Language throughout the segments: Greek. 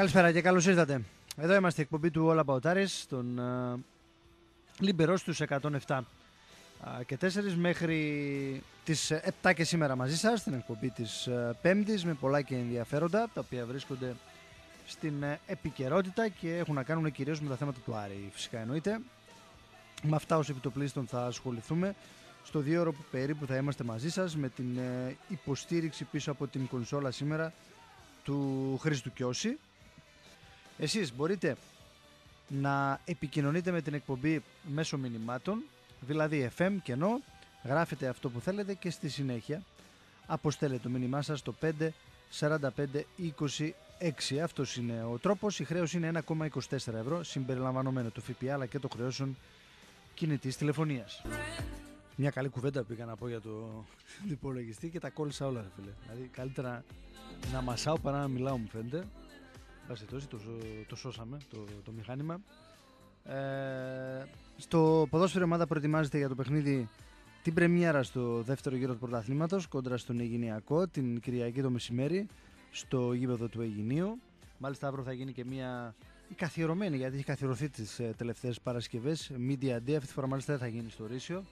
Καλησπέρα και καλώς ήρθατε. Εδώ είμαστε εκπομπή του Όλα Παοτάρης, τον uh, Λιμπερός στους 107 και 4 μέχρι τις 7 και σήμερα μαζί σας, την εκπομπή της uh, Πέμπτης με πολλά και ενδιαφέροντα, τα οποία βρίσκονται στην uh, επικαιρότητα και έχουν να κάνουν κυρίως με τα θέματα του Άρη, φυσικά εννοείται. Με αυτά ως επιτοπλίστων θα ασχοληθούμε στο δύο ώρο που περίπου θα είμαστε μαζί σας με την υποστήριξη πίσω από την κονσόλα σήμερα του Χρήστου Κιώση εσείς μπορείτε να επικοινωνείτε με την εκπομπή μέσω μηνυμάτων, δηλαδή FM κενό, γράφετε αυτό που θέλετε και στη συνέχεια αποστέλλετε το μήνυμά σας στο 5 45 26. Αυτός είναι ο τρόπος. Η χρέωση είναι 1,24 ευρώ συμπεριλαμβανομένο το ΦΠΑ αλλά και το χρεώσεων κινητής τηλεφωνίας. Μια καλή κουβέντα πήγα να πω για το υπολογιστή και τα κόλλησα όλα ρε φίλε. Δηλαδή καλύτερα να μασάω παρά να μιλάω μου φαίνεται το, το σώσαμε το, το μηχάνημα. Ε, στο ποδόσφαιρο ομάδα προετοιμάζεται για το παιχνίδι την πρεμιέρα στο δεύτερο γύρο του πρωταθλήματος κόντρα στον Αιγυνιακό την Κυριακή το μεσημέρι στο γήπεδο του Αιγυνίου. Μάλιστα αύριο θα γίνει και μια η καθιερωμένη γιατί έχει καθιερωθεί τις ε, τελευταίες Παρασκευές. Media Day, αυτή τη φορά μάλιστα δεν θα γίνει στο Ρήσιο.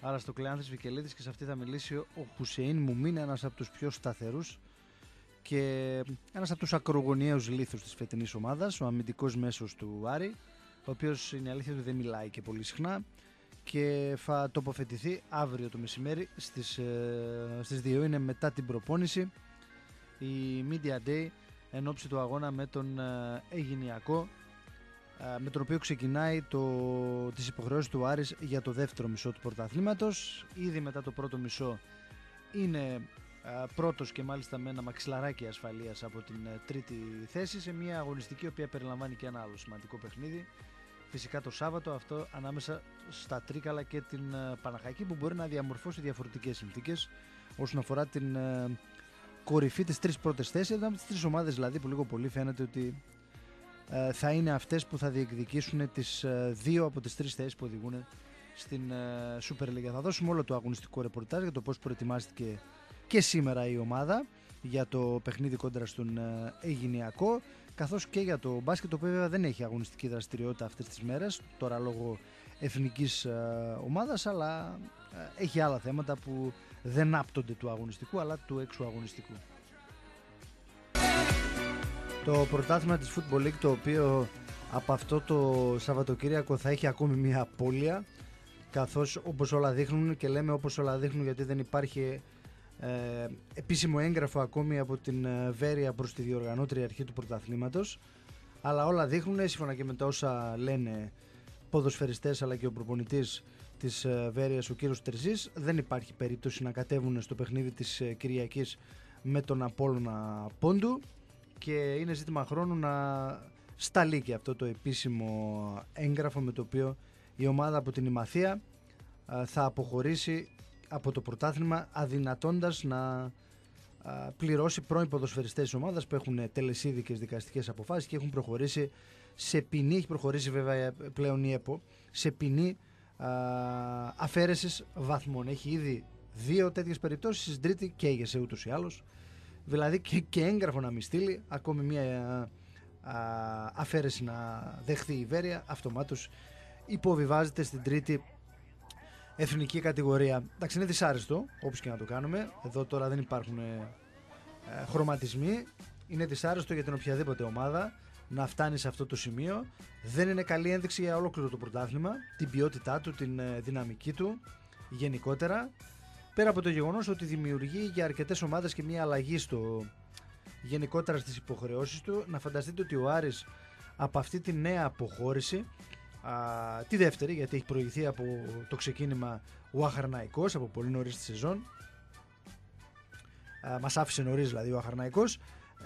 Άρα στο Κλεάνθης Βικελίδης και σε αυτή θα μιλήσει ο Χουσέιν Μουμίν, ένας από τους πιο σταθερούς και ένας από τους ακρογωνιαίους λίθους της φετινής ομάδας, ο αμυντικός μέσος του Άρη, ο οποίος είναι αλήθεια ότι δεν μιλάει και πολύ συχνά και θα τοποθετηθεί αύριο το μεσημέρι στις, ε, στις 2 είναι μετά την προπόνηση η Media Day εν ώψη του αγώνα με τον ε, Αιγυνιακό ε, με τον οποίο ξεκινάει το, τις υποχρεώσεις του Άρης για το δεύτερο μισό του πρωταθλήματος. Ήδη μετά το πρώτο μισό είναι πρώτος και μάλιστα με ένα μαξιλαράκι ασφαλείας από την ε, τρίτη θέση σε μια αγωνιστική η οποία περιλαμβάνει και ένα άλλο σημαντικό παιχνίδι φυσικά το Σάββατο αυτό ανάμεσα στα Τρίκαλα και την ε, Παναχαϊκή που μπορεί να διαμορφώσει διαφορετικές συνθήκες όσον αφορά την ε, κορυφή της τρεις πρώτες θέσεις τις τρεις ομάδες δηλαδή που λίγο πολύ φαίνεται ότι θα είναι αυτές που θα διεκδικήσουν τις δύο από τις τρεις θέσεις που οδηγούν στην Super League. Θα δώσουμε όλο το αγωνιστικό ρεπορτάζ για το πώς προετοιμάστηκε και σήμερα η ομάδα για το παιχνίδι κόντρα στον ε, Αιγυνιακό καθώς και για το μπάσκετ το οποίο βέβαια δεν έχει αγωνιστική δραστηριότητα αυτές τις μέρες τώρα λόγω εθνικής ε, ομάδας αλλά ε, έχει άλλα θέματα που δεν άπτονται του αγωνιστικού αλλά του έξω αγωνιστικού. Το πρωτάθλημα της Football League το οποίο από αυτό το Σαββατοκύριακο θα έχει ακόμη μια απώλεια καθώς όπως όλα δείχνουν και λέμε όπως όλα δείχνουν γιατί δεν υπάρχει ε, επίσημο έγγραφο ακόμη από την ε, Βέρεια προς τη διοργανώτρια αρχή του πρωταθλήματος. Αλλά όλα δείχνουν σύμφωνα και με τα όσα λένε ποδοσφαιριστές αλλά και ο προπονητής της ε, Βέρειας ο κύριος Τερζής δεν υπάρχει περίπτωση να κατέβουν στο παιχνίδι της ε, Κυριακής με τον Απόλλωνα Πόντου. Και είναι ζήτημα χρόνου να σταλεί και αυτό το επίσημο έγγραφο με το οποίο η ομάδα από την Ημαθία θα αποχωρήσει από το πρωτάθλημα αδυνατώντας να πληρώσει πρώην ποδοσφαιριστές της ομάδας που έχουν τελεσίδικες δικαστικές αποφάσεις και έχουν προχωρήσει σε ποινή, έχει προχωρήσει βέβαια πλέον η ΕΠΟ, σε ποινή αφαίρεσης βαθμών. Έχει ήδη δύο τέτοιες περιπτώσεις, στην τρίτη καίγεσαι ούτως ή άλλως. Δηλαδή και, και έγγραφο να μην στείλει, ακόμη μια αφαίρεση να δεχθεί η Βέρεια, αυτομάτως υποβιβάζεται στην τρίτη εθνική κατηγορία. Εντάξει, είναι δυσάρεστο, όπως και να το κάνουμε. Εδώ τώρα δεν υπάρχουν ε, ε, χρωματισμοί. Είναι δυσάρεστο για την οποιαδήποτε ομάδα να φτάνει σε αυτό το σημείο. Δεν είναι καλή ένδειξη για ολόκληρο το πρωτάθλημα, την ποιότητά του, την ε, δυναμική του γενικότερα. Πέρα από το γεγονός ότι δημιουργεί για αρκετές ομάδες και μια αλλαγή στο γενικότερα στις υποχρεώσεις του. Να φανταστείτε ότι ο Άρης από αυτή τη νέα αποχώρηση α, τη δεύτερη γιατί έχει προηγηθεί από το ξεκίνημα ο Αχαρναϊκός από πολύ νωρίς τη σεζόν. Α, μας άφησε νωρίς δηλαδή ο Αχαρναϊκός.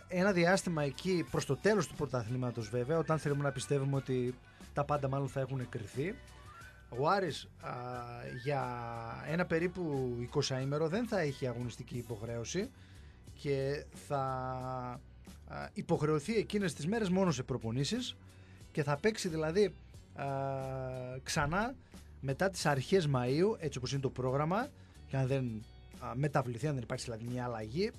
Ένα διάστημα εκεί προς το τέλος του πρωταθλήματος βέβαια όταν θέλουμε να πιστεύουμε ότι τα πάντα μάλλον θα έχουν κρυθεί ο Άρης α, για ένα περίπου 20 ημέρο δεν θα έχει αγωνιστική υποχρέωση και θα α, υποχρεωθεί εκείνες τις μέρες μόνο σε προπονήσεις και θα παίξει δηλαδή ξανά μετά τις αρχές Μαΐου έτσι όπως είναι το πρόγραμμα και αν δεν μεταβληθεί, αν δεν υπάρξει δηλαδή μια αλλαγή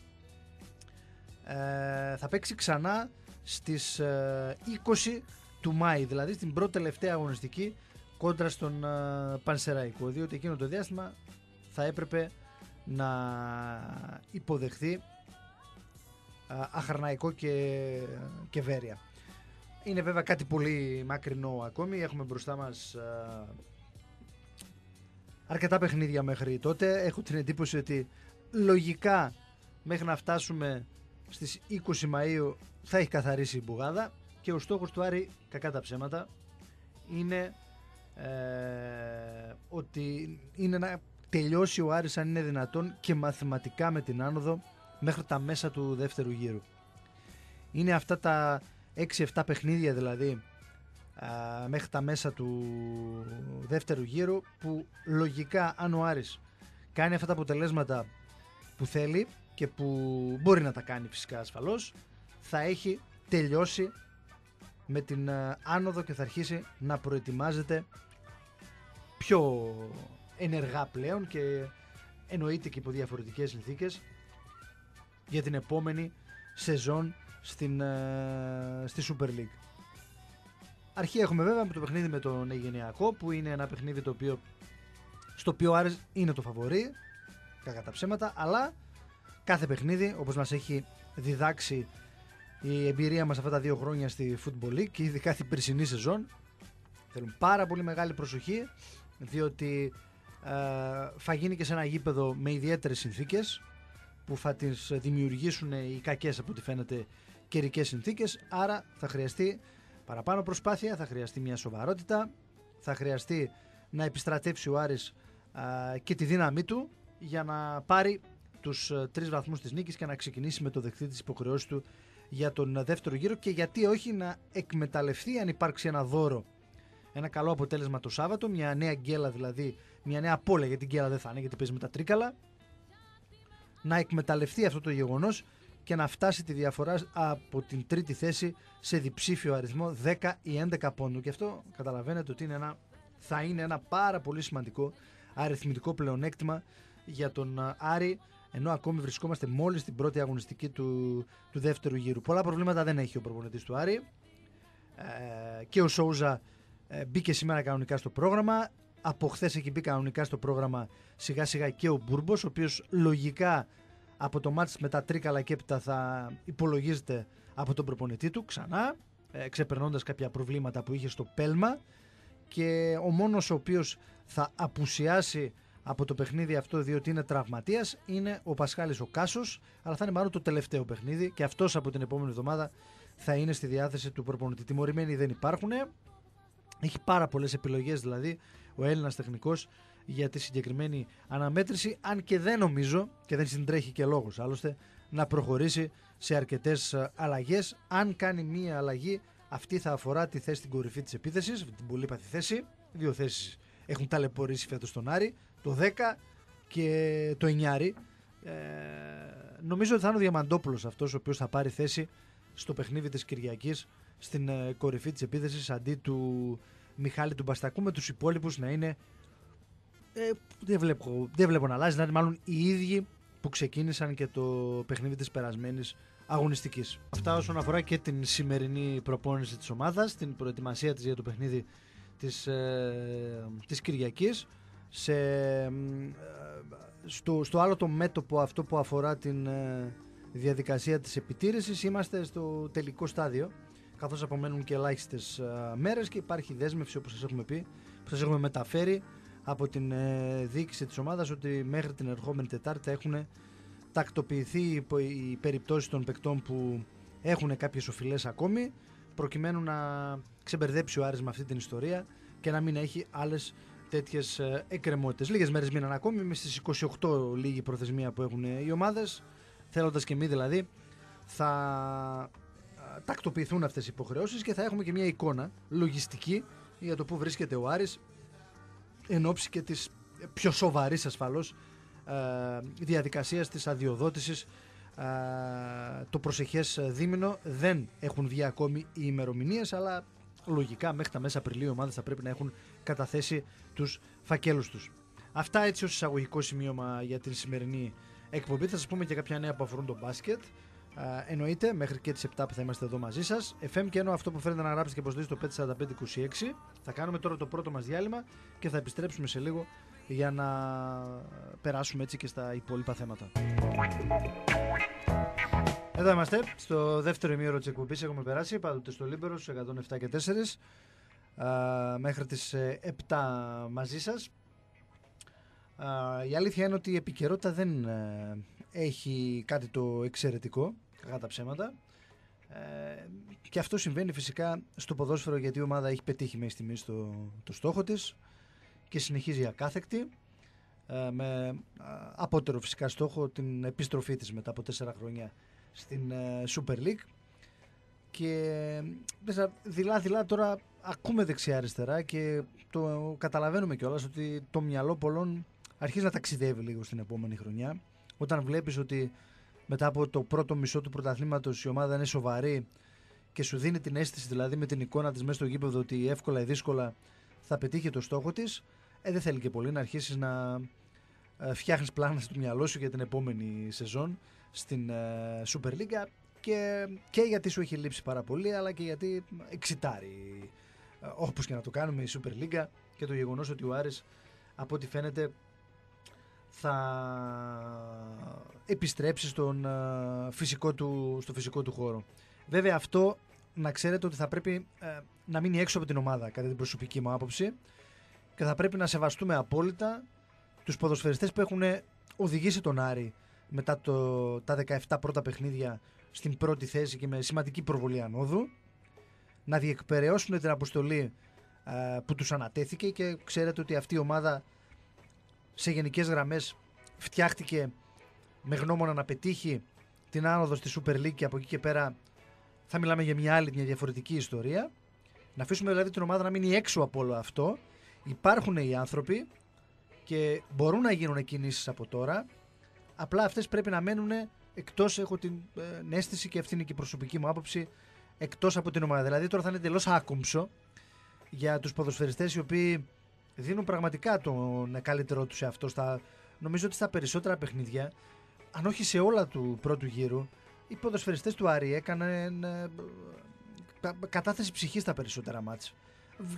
ε, θα παίξει ξανά στις 20 του Μάη, δηλαδή στην πρώτη τελευταία αγωνιστική κόντρα στον Πανσεραϊκό, διότι εκείνο το διάστημα θα έπρεπε να υποδεχθεί Αχαρναϊκό και, και Βέρεια. Είναι βέβαια κάτι πολύ μακρινό ακόμη. Έχουμε μπροστά μας αρκετά παιχνίδια μέχρι τότε. Έχω την εντύπωση ότι λογικά μέχρι να φτάσουμε στις 20 Μαΐου θα έχει καθαρίσει η Μπουγάδα και ο στόχος του Άρη, κακά τα ψέματα, είναι ε, ότι είναι να τελειώσει ο Άρης αν είναι δυνατόν και μαθηματικά με την άνοδο μέχρι τα μέσα του δεύτερου γύρου. Είναι αυτά τα 6-7 παιχνίδια δηλαδή μέχρι τα μέσα του δεύτερου γύρου που λογικά αν ο Άρης κάνει αυτά τα αποτελέσματα που θέλει και που μπορεί να τα κάνει φυσικά ασφαλώς θα έχει τελειώσει με την άνοδο και θα αρχίσει να προετοιμάζεται πιο ενεργά πλέον και εννοείται και υπό διαφορετικές συνθήκες για την επόμενη σεζόν στην, στη Super League. Αρχή έχουμε βέβαια με το παιχνίδι με τον Αιγενειακό που είναι ένα παιχνίδι το οποίο στο οποίο Άρης είναι το φαβορή κακά τα ψέματα αλλά κάθε παιχνίδι όπως μας έχει διδάξει η εμπειρία μας αυτά τα δύο χρόνια στη Football League και ειδικά την περσινή σεζόν θέλουν πάρα πολύ μεγάλη προσοχή διότι ε, θα γίνει και σε ένα γήπεδο με ιδιαίτερες συνθήκες που θα τις δημιουργήσουν οι κακές από ό,τι φαίνεται καιρικές συνθήκες άρα θα χρειαστεί παραπάνω προσπάθεια, θα χρειαστεί μια σοβαρότητα, θα χρειαστεί να επιστρατεύσει ο Άρης και τη δύναμή του για να πάρει τους τρει τρεις βαθμούς της νίκης και να ξεκινήσει με το δεχτή της υποχρεώσης του για τον δεύτερο γύρο και γιατί όχι να εκμεταλλευτεί αν υπάρξει ένα δώρο ένα καλό αποτέλεσμα το Σάββατο, μια νέα γκέλα δηλαδή, μια νέα πόλα γιατί γκέλα δεν θα είναι γιατί παίζει με τα τρίκαλα να εκμεταλλευτεί αυτό το γεγονός και να φτάσει τη διαφορά από την τρίτη θέση σε διψήφιο αριθμό 10 ή 11 πόντου. Και αυτό καταλαβαίνετε ότι είναι ένα, θα είναι ένα πάρα πολύ σημαντικό αριθμητικό πλεονέκτημα για τον Άρη ενώ ακόμη βρισκόμαστε μόλις στην πρώτη αγωνιστική του, του δεύτερου γύρου. Πολλά προβλήματα δεν έχει ο προπονητής του Άρη ε, και ο Σόουζα ε, μπήκε σήμερα κανονικά στο πρόγραμμα. Από χθες έχει μπει κανονικά στο πρόγραμμα σιγά σιγά και ο Μπούρμπο, ο οποίος λογικά από το μάτς με τα τρίκαλα και έπειτα θα υπολογίζεται από τον προπονητή του ξανά ε, ξεπερνώντας κάποια προβλήματα που είχε στο πέλμα και ο μόνος ο οποίος θα απουσιάσει από το παιχνίδι αυτό διότι είναι τραυματίας είναι ο Πασχάλης ο Κάσος αλλά θα είναι μάλλον το τελευταίο παιχνίδι και αυτός από την επόμενη εβδομάδα θα είναι στη διάθεση του προπονητή. Τιμωρημένοι δεν υπάρχουν. Έχει πάρα πολλές επιλογές δηλαδή ο Έλληνας τεχνικός για τη συγκεκριμένη αναμέτρηση αν και δεν νομίζω και δεν συντρέχει και λόγος άλλωστε να προχωρήσει σε αρκετές ε, αλλαγές. Αν κάνει μία αλλαγή αυτή θα αφορά τη θέση στην κορυφή της επίθεσης την πολύπαθη θέση. Δύο θέσεις έχουν ταλαιπωρήσει φέτος στον Άρη το 10 και το 9 ε, νομίζω ότι θα είναι ο Διαμαντόπουλος αυτός ο οποίος θα πάρει θέση στο παιχνίδι της Κυριακής στην ε, κορυφή της επίθεσης αντί του Μιχάλη του Μπαστακού με τους υπόλοιπους να είναι ε, δεν, βλέπω, δεν βλέπω να αλλάζει. Να είναι μάλλον οι ίδιοι που ξεκίνησαν και το παιχνίδι της περασμένης αγωνιστικής. Αυτά όσον αφορά και την σημερινή προπόνηση της ομάδας, την προετοιμασία της για το παιχνίδι της, ε, της Κυριακής. Σε, ε, στο, στο άλλο το μέτωπο αυτό που αφορά την ε, διαδικασία της επιτήρησης είμαστε στο τελικό στάδιο καθώς απομένουν και ελάχιστες ε, μέρες και υπάρχει δέσμευση όπως σας έχουμε πει που σας έχουμε μεταφέρει από την ε, διοίκηση της ομάδας ότι μέχρι την ερχόμενη Τετάρτη έχουν τακτοποιηθεί οι περιπτώσεις των παικτών που έχουν κάποιες οφειλές ακόμη προκειμένου να ξεμπερδέψει ο Άρης με αυτή την ιστορία και να μην έχει άλλες τέτοιες ε, εκκρεμότητες. Λίγες μέρες μείναν ακόμη μες στις 28 λίγη προθεσμία που έχουν οι ομάδες θέλοντας και εμείς δηλαδή θα ε, τακτοποιηθούν αυτές οι υποχρεώσεις και θα έχουμε και μια εικόνα λογιστική για το που βρίσκεται ο Άρης εν ώψη και της πιο σοβαρής ασφαλώς ε, διαδικασίας της αδειοδότησης ε, το προσεχές δίμηνο δεν έχουν βγει ακόμη οι ημερομηνίες, αλλά λογικά μέχρι τα μέσα Απριλίου οι ομάδες θα πρέπει να έχουν καταθέσει τους φακέλους τους. Αυτά έτσι ως εισαγωγικό σημείωμα για την σημερινή εκπομπή. Θα σας πούμε και κάποια νέα που αφορούν το μπάσκετ. Εννοείται μέχρι και τις 7 που θα είμαστε εδώ μαζί σας. FM και ενώ αυτό που φαίνεται να γράψετε και προσδίδει στο 54526. Θα κάνουμε τώρα το πρώτο μας διάλειμμα και θα επιστρέψουμε σε λίγο για να περάσουμε έτσι και στα υπόλοιπα θέματα. Εδώ είμαστε, στο δεύτερο ημίωρο της εκπομπής έχουμε περάσει, πάντοτε στο Libero στους 107 και 4 μέχρι τις 7 ε, μαζί σας. Η αλήθεια είναι ότι η επικαιρότητα δεν ε, έχει κάτι το εξαιρετικό, κατά τα ψέματα. Ε, και αυτό συμβαίνει φυσικά στο ποδόσφαιρο γιατί η ομάδα έχει πετύχει μέχρι στιγμής στο, το στόχο της και συνεχίζει ακάθεκτη ε, με απότερο φυσικά στόχο την επιστροφή της μετά από τέσσερα χρόνια στην ε, Super League και δειλά δειλά τώρα ακούμε δεξιά αριστερά και το καταλαβαίνουμε κιόλας ότι το μυαλό πολλών αρχίζει να ταξιδεύει λίγο στην επόμενη χρονιά όταν βλέπεις ότι μετά από το πρώτο μισό του πρωταθλήματος η ομάδα είναι σοβαρή και σου δίνει την αίσθηση δηλαδή με την εικόνα της μέσα στο γήπεδο ότι εύκολα ή δύσκολα θα πετύχει το στόχο της ε, δεν θέλει και πολύ να αρχίσεις να ε, φτιάχνεις πλάνα στο μυαλό σου για την επόμενη σεζόν στην ε, Super League και, και γιατί σου έχει λείψει πάρα πολύ αλλά και γιατί εξητάρει ε, όπως και να το κάνουμε η Super League και το γεγονός ότι ο Άρης από ό,τι φαίνεται θα επιστρέψει στον, ε, φυσικό του, στο φυσικό του χώρο. Βέβαια αυτό να ξέρετε ότι θα πρέπει ε, να μείνει έξω από την ομάδα κατά την προσωπική μου άποψη και θα πρέπει να σεβαστούμε απόλυτα τους ποδοσφαιριστές που έχουν οδηγήσει τον Άρη μετά το, τα 17 πρώτα παιχνίδια στην πρώτη θέση και με σημαντική προβολή ανόδου να διεκπαιρεώσουν την αποστολή ε, που τους ανατέθηκε και ξέρετε ότι αυτή η ομάδα σε γενικές γραμμές φτιάχτηκε με γνώμονα να πετύχει την άνοδο στη Super League και από εκεί και πέρα θα μιλάμε για μια άλλη, μια διαφορετική ιστορία. Να αφήσουμε δηλαδή την ομάδα να μείνει έξω από όλο αυτό. Υπάρχουν οι άνθρωποι και μπορούν να γίνουν κινήσεις από τώρα. Απλά αυτές πρέπει να μένουν εκτός, έχω την ε, αίσθηση και αυτή είναι και η προσωπική μου άποψη, εκτός από την ομάδα. Δηλαδή τώρα θα είναι εντελώς άκομψο για τους ποδοσφαιριστές οι οποίοι δίνουν πραγματικά τον καλύτερό τους σε αυτό. Στα, νομίζω ότι στα περισσότερα παιχνίδια, αν όχι σε όλα του πρώτου γύρου, οι ποδοσφαιριστές του Άρη έκαναν ε, κατάθεση ψυχής στα περισσότερα μάτς.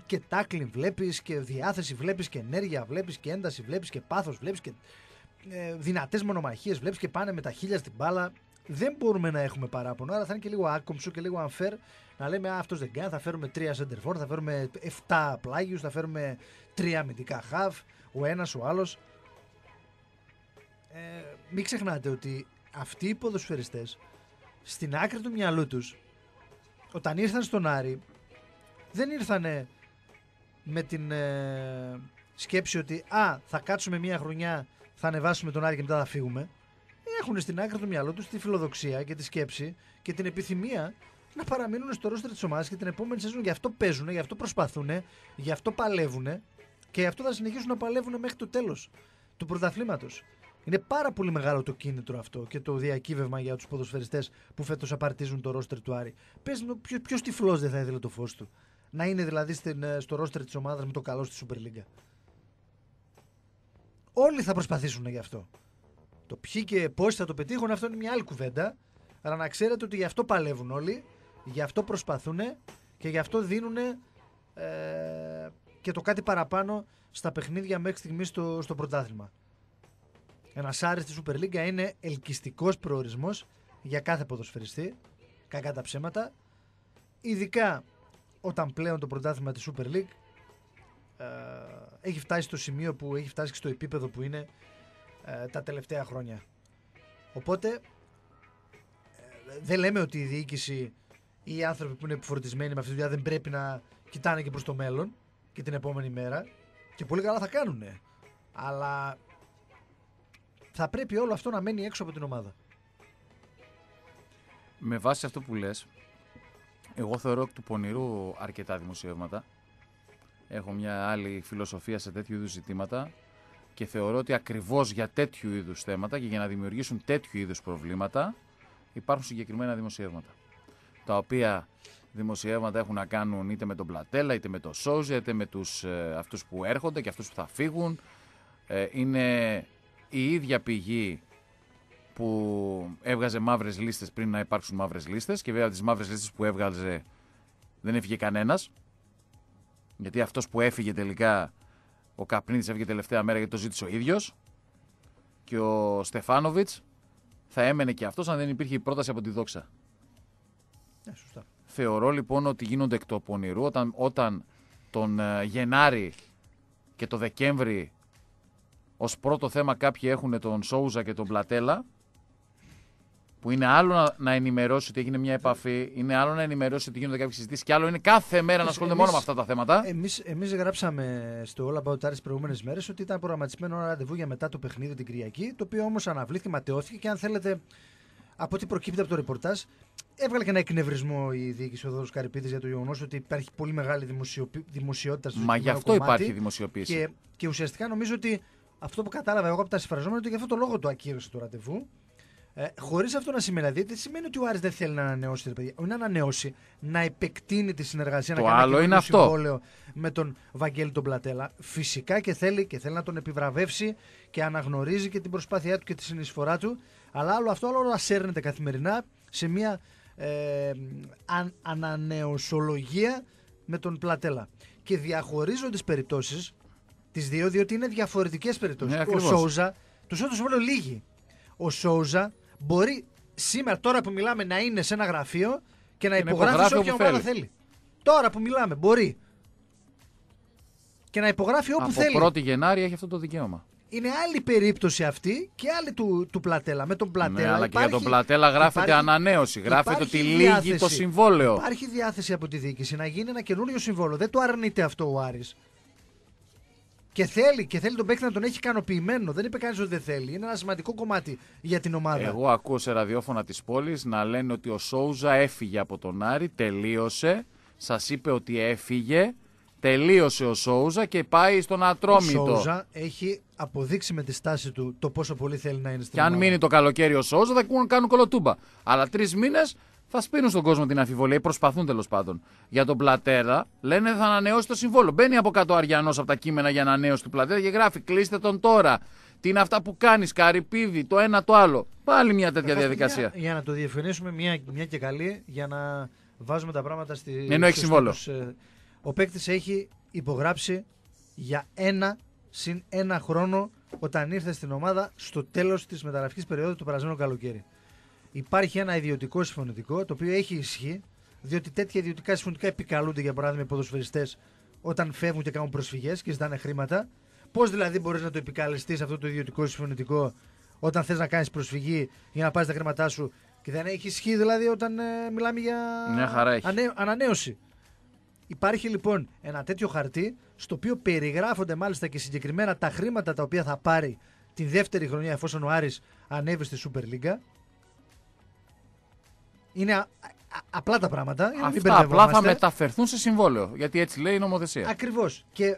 Και τάκλιν βλέπεις και διάθεση βλέπεις και ενέργεια βλέπεις και ένταση βλέπεις και πάθος βλέπεις και ε, δυνατές μονομαχίες βλέπεις και πάνε με τα χίλια στην μπάλα. Δεν μπορούμε να έχουμε παράπονο, άρα θα είναι και λίγο άκομψο και λίγο unfair να λέμε Α, αυτός δεν κάνει, θα φέρουμε τρία center θα φέρουμε 7 πλάγιους, θα φέρουμε τρία αμυντικά half, ο ένας ο άλλος. Ε, μην ξεχνάτε ότι αυτοί οι ποδοσφαιριστές στην άκρη του μυαλού τους όταν ήρθαν στον Άρη δεν ήρθανε με την ε, σκέψη ότι α, θα κάτσουμε μια χρονιά, θα ανεβάσουμε τον Άρη και μετά θα φύγουμε. Έχουν στην άκρη του μυαλού τους τη φιλοδοξία και τη σκέψη και την επιθυμία να παραμείνουν στο ρόστερ της ομάδας και την επόμενη σεζόν. Γι' αυτό παίζουν, γι' αυτό προσπαθούν, γι' αυτό παλεύουν και γι' αυτό θα συνεχίσουν να παλεύουν μέχρι το τέλος του πρωταθλήματος. Είναι πάρα πολύ μεγάλο το κίνητρο αυτό και το διακύβευμα για τους ποδοσφαιριστές που φέτος απαρτίζουν το ρόστερ του Άρη. Πες μου, ποιο τυφλό δεν θα ήθελε το φως του; Να είναι δηλαδή στην, ε, στο ρόστερ της ομάδας με το καλό στη Super League. Όλοι θα προσπαθήσουν γι' αυτό. Το ποιοι και πώς θα το πετύχουν, αυτό είναι μια άλλη κουβέντα. Αλλά να ξέρετε ότι γι' αυτό παλεύουν όλοι Γι' αυτό προσπαθούν και γι' αυτό δίνουν ε, και το κάτι παραπάνω στα παιχνίδια μέχρι στιγμής στο, στο πρωτάθλημα. Ένας Άρη στη Super League είναι ελκυστικός προορισμός για κάθε ποδοσφαιριστή. Κακά τα ψέματα. Ειδικά όταν πλέον το πρωτάθλημα της Super League ε, έχει φτάσει στο σημείο που έχει φτάσει και στο επίπεδο που είναι ε, τα τελευταία χρόνια. Οπότε ε, δεν λέμε ότι η διοίκηση οι άνθρωποι που είναι επιφορτισμένοι με αυτή τη δουλειά δεν πρέπει να κοιτάνε και προς το μέλλον και την επόμενη μέρα. Και πολύ καλά θα κάνουν. Αλλά θα πρέπει όλο αυτό να μένει έξω από την ομάδα. Με βάση αυτό που λες, εγώ θεωρώ εκ του πονηρού αρκετά δημοσιεύματα. Έχω μια άλλη φιλοσοφία σε τέτοιου είδους ζητήματα και θεωρώ ότι ακριβώς για τέτοιου είδους θέματα και για να δημιουργήσουν τέτοιου είδους προβλήματα υπάρχουν συγκεκριμένα δημοσιεύματα τα οποία δημοσιεύματα έχουν να κάνουν είτε με τον Πλατέλα, είτε με τον Σόζε, είτε με τους, ε, αυτούς που έρχονται και αυτούς που θα φύγουν. Ε, είναι η ίδια πηγή που έβγαζε μαύρες λίστες πριν να υπάρξουν μαύρες λίστες και βέβαια τις μαύρες λίστες που έβγαζε δεν έφυγε κανένας. Γιατί αυτός που έφυγε τελικά, ο Καπνίδης έφυγε τελευταία μέρα γιατί το ζήτησε ο ίδιος. Και ο Στεφάνοβιτς θα έμενε και αυτός αν δεν υπήρχε η πρόταση από τη δόξα. Ναι, σωστά. Θεωρώ λοιπόν ότι γίνονται εκ του πονηρού όταν, όταν τον ε, Γενάρη και το Δεκέμβρη ως πρώτο θέμα κάποιοι έχουν τον Σόουζα και τον Πλατέλα που είναι άλλο να, να ενημερώσει ότι έγινε μια επαφή, είναι άλλο να ενημερώσει ότι γίνονται κάποιες συζητήσεις και άλλο είναι κάθε μέρα να ασχολούνται μόνο με αυτά τα θέματα. Εμεί εμείς γράψαμε στο All About Aris τις προηγούμενες μέρες ότι ήταν προγραμματισμένο ένα ραντεβού για μετά το παιχνίδι την Κυριακή, το οποίο όμως αναβλήθηκε, ματαιώθηκε και αν θέλετε, από ό,τι προκύπτει από το ρεπορτάζ, έβγαλε και ένα εκνευρισμό η διοίκηση ο Δόδο Καρυπίδης για το γεγονός ότι υπάρχει πολύ μεγάλη δημοσιοποι... δημοσιότητα στο Μα γι' αυτό κομμάτι υπάρχει δημοσιοποίηση. Και, και ουσιαστικά νομίζω ότι αυτό που κατάλαβα εγώ από τα συμφραζόμενα είναι ότι γι' αυτό το λόγο το ακύρωσε το ραντεβού. Ε, Χωρίς αυτό να σημαίνει, δηλαδή, δεν σημαίνει ότι ο Άρης δεν θέλει να ανανεώσει, ρε παιδιά. Όχι να ανανεώσει, να επεκτείνει τη συνεργασία, Το να κάνει άλλο ένα είναι καινούριο αυτό. συμβόλαιο με τον Βαγγέλη τον Πλατέλα. Φυσικά και θέλει και θέλει να τον επιβραβεύσει και αναγνωρίζει και την προσπάθειά του και τη συνεισφορά του. Αλλά άλλο αυτό, άλλο να σέρνεται καθημερινά σε μια ε, αν, ανανεωσολογία με τον Πλατέλα. Και διαχωρίζω τις περιπτώσεις, τις δύο, διότι είναι διαφορετικές περιπτώσεις. Ναι, ο ακριβώς. Σόουζα, του το συμβόλαιο λίγοι. Ο Σόουζα μπορεί σήμερα, τώρα που μιλάμε, να είναι σε ένα γραφείο και να Και να υπογράφεις σε υπογράφει όποια όπου ομάδα θέλει. θέλει. Τώρα που μιλάμε, μπορεί. Και να υπογράφει όπου Από θέλει. 1η Γενάρη έχει αυτό το δικαίωμα. Είναι άλλη περίπτωση αυτή και άλλη του, του Πλατέλα. Με τον Πλατέλα. ναι, αλλά και υπάρχει- για τον Πλατέλα γράφεται υπάρχει- ανανέωση. Γράφεται υπάρχει ότι λύγει διάθεση. το συμβόλαιο. Υπάρχει διάθεση από τη διοίκηση να γίνει ένα καινούριο συμβόλαιο. Δεν το αρνείται αυτό ο Άρης. Και θέλει, και θέλει τον παίκτη να τον έχει ικανοποιημένο. Δεν είπε κανείς ότι δεν θέλει. Είναι ένα σημαντικό κομμάτι για την ομάδα. Εγώ ακούω σε ραδιόφωνα της πόλης να λένε ότι ο Σόουζα έφυγε από τον Άρη, τελείωσε. Σας είπε ότι έφυγε, τελείωσε ο Σόουζα και πάει στον ο Ατρόμητο. Σόουζα έχει αποδείξει με τη στάση του το πόσο πολύ θέλει να είναι στην Και αν ομάδα. μείνει το καλοκαίρι ο Σόουζα θα κάνουν- κάνουν κολοτούμπα. Αλλά τρεις μήνες θα σπίνουν στον κόσμο την αμφιβολία ή προσπαθούν τέλος πάντων. Για τον Πλατέρα λένε θα ανανεώσει το συμβόλαιο. Μπαίνει από κάτω ο Αριανός από τα κείμενα για ανανέωση του Πλατέρα και γράφει κλείστε τον τώρα. Τι είναι αυτά που κάνεις, Καρυπίδη, το ένα το άλλο. Πάλι μια τέτοια Καθώς διαδικασία. Για, για να το διευκρινίσουμε, μια, μια και καλή, για να βάζουμε τα πράγματα στη. Ενώ έχει στους συμβόλαιο. τύπους, ε, ο παίκτης έχει υπογράψει για ένα συν ένα χρόνο όταν ήρθε στην ομάδα στο τέλος της μεταγραφικής περίοδου του περασμένου καλοκαίρι. Υπάρχει ένα ιδιωτικό συμφωνητικό το οποίο έχει ισχύ, διότι τέτοια ιδιωτικά συμφωνητικά επικαλούνται για παράδειγμα οι ποδοσφαιριστές όταν φεύγουν και κάνουν προσφυγές και ζητάνε χρήματα. Πώς δηλαδή μπορείς να το επικαλεστείς αυτό το ιδιωτικό συμφωνητικό όταν θες να κάνεις προσφυγή για να πάρεις τα χρήματά σου και δεν έχει ισχύ δηλαδή όταν ε, μιλάμε για Μια χαρά έχει. ανέ- ανανέωση. Υπάρχει λοιπόν ένα τέτοιο χαρτί στο οποίο περιγράφονται μάλιστα και συγκεκριμένα τα χρήματα τα οποία θα πάρει την δεύτερη χρονιά εφόσον ο Άρης ανέβει στη Super League. Είναι α- α- απλά τα πράγματα. για να μην Αυτά απλά θα μπερδευόμαστε. μεταφερθούν σε συμβόλαιο. Γιατί έτσι λέει η νομοθεσία. Ακριβώς. Και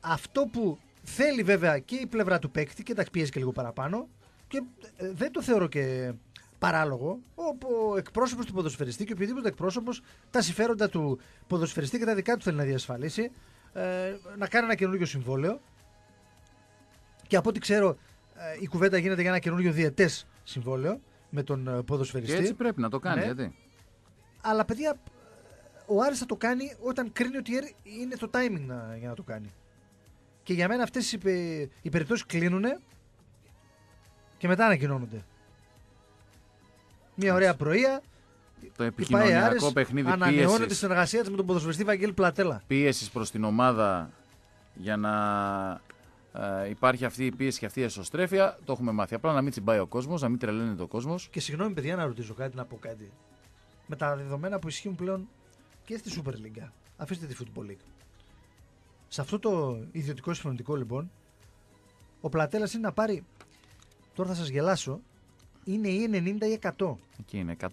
αυτό που θέλει βέβαια και η πλευρά του παίκτη και τα πιέζει και λίγο παραπάνω και ε, δεν το θεωρώ και παράλογο ο εκπρόσωπος του ποδοσφαιριστή και οποιοδήποτε εκπρόσωπος τα συμφέροντα του ποδοσφαιριστή και τα δικά του θέλει να διασφαλίσει ε, να κάνει ένα καινούργιο συμβόλαιο και από ό,τι ξέρω ε, η κουβέντα γίνεται για ένα καινούργιο διετέ συμβόλαιο με τον ε, Και ποδοσφαιριστή. έτσι πρέπει να το κάνει. Ναι. Γιατί. Αλλά παιδιά, ο Άρης θα το κάνει όταν κρίνει ότι είναι το timing να, για να το κάνει. Και για μένα αυτές οι, πε- οι περιπτώσεις κλείνουν και μετά ανακοινώνονται. Μια ωραία πρωία, Το η ΠαΕ επικοινωνιακό Άρης παιχνίδι ανανεώνει τη πίεση συνεργασία της με τον ποδοσφαιριστή Βαγγέλη Πλατέλα. πίεσης προς την ομάδα για να ε, υπάρχει αυτή η πίεση και αυτή η εσωστρέφεια. Το έχουμε μάθει. Απλά να μην τσιμπάει ο κόσμος, να μην τρελαίνεται ο κόσμος. Και συγγνώμη παιδιά να ρωτήσω κάτι, να πω κάτι. Με τα δεδομένα που ισχύουν πλέον και στη Super League. Αφήστε τη Football League. Σε αυτό το ιδιωτικό συμφωνητικό λοιπόν, ο Πλατέλας είναι να πάρει, τώρα θα σας γελάσω, είναι ή 90 ή 100. Εκεί είναι 100.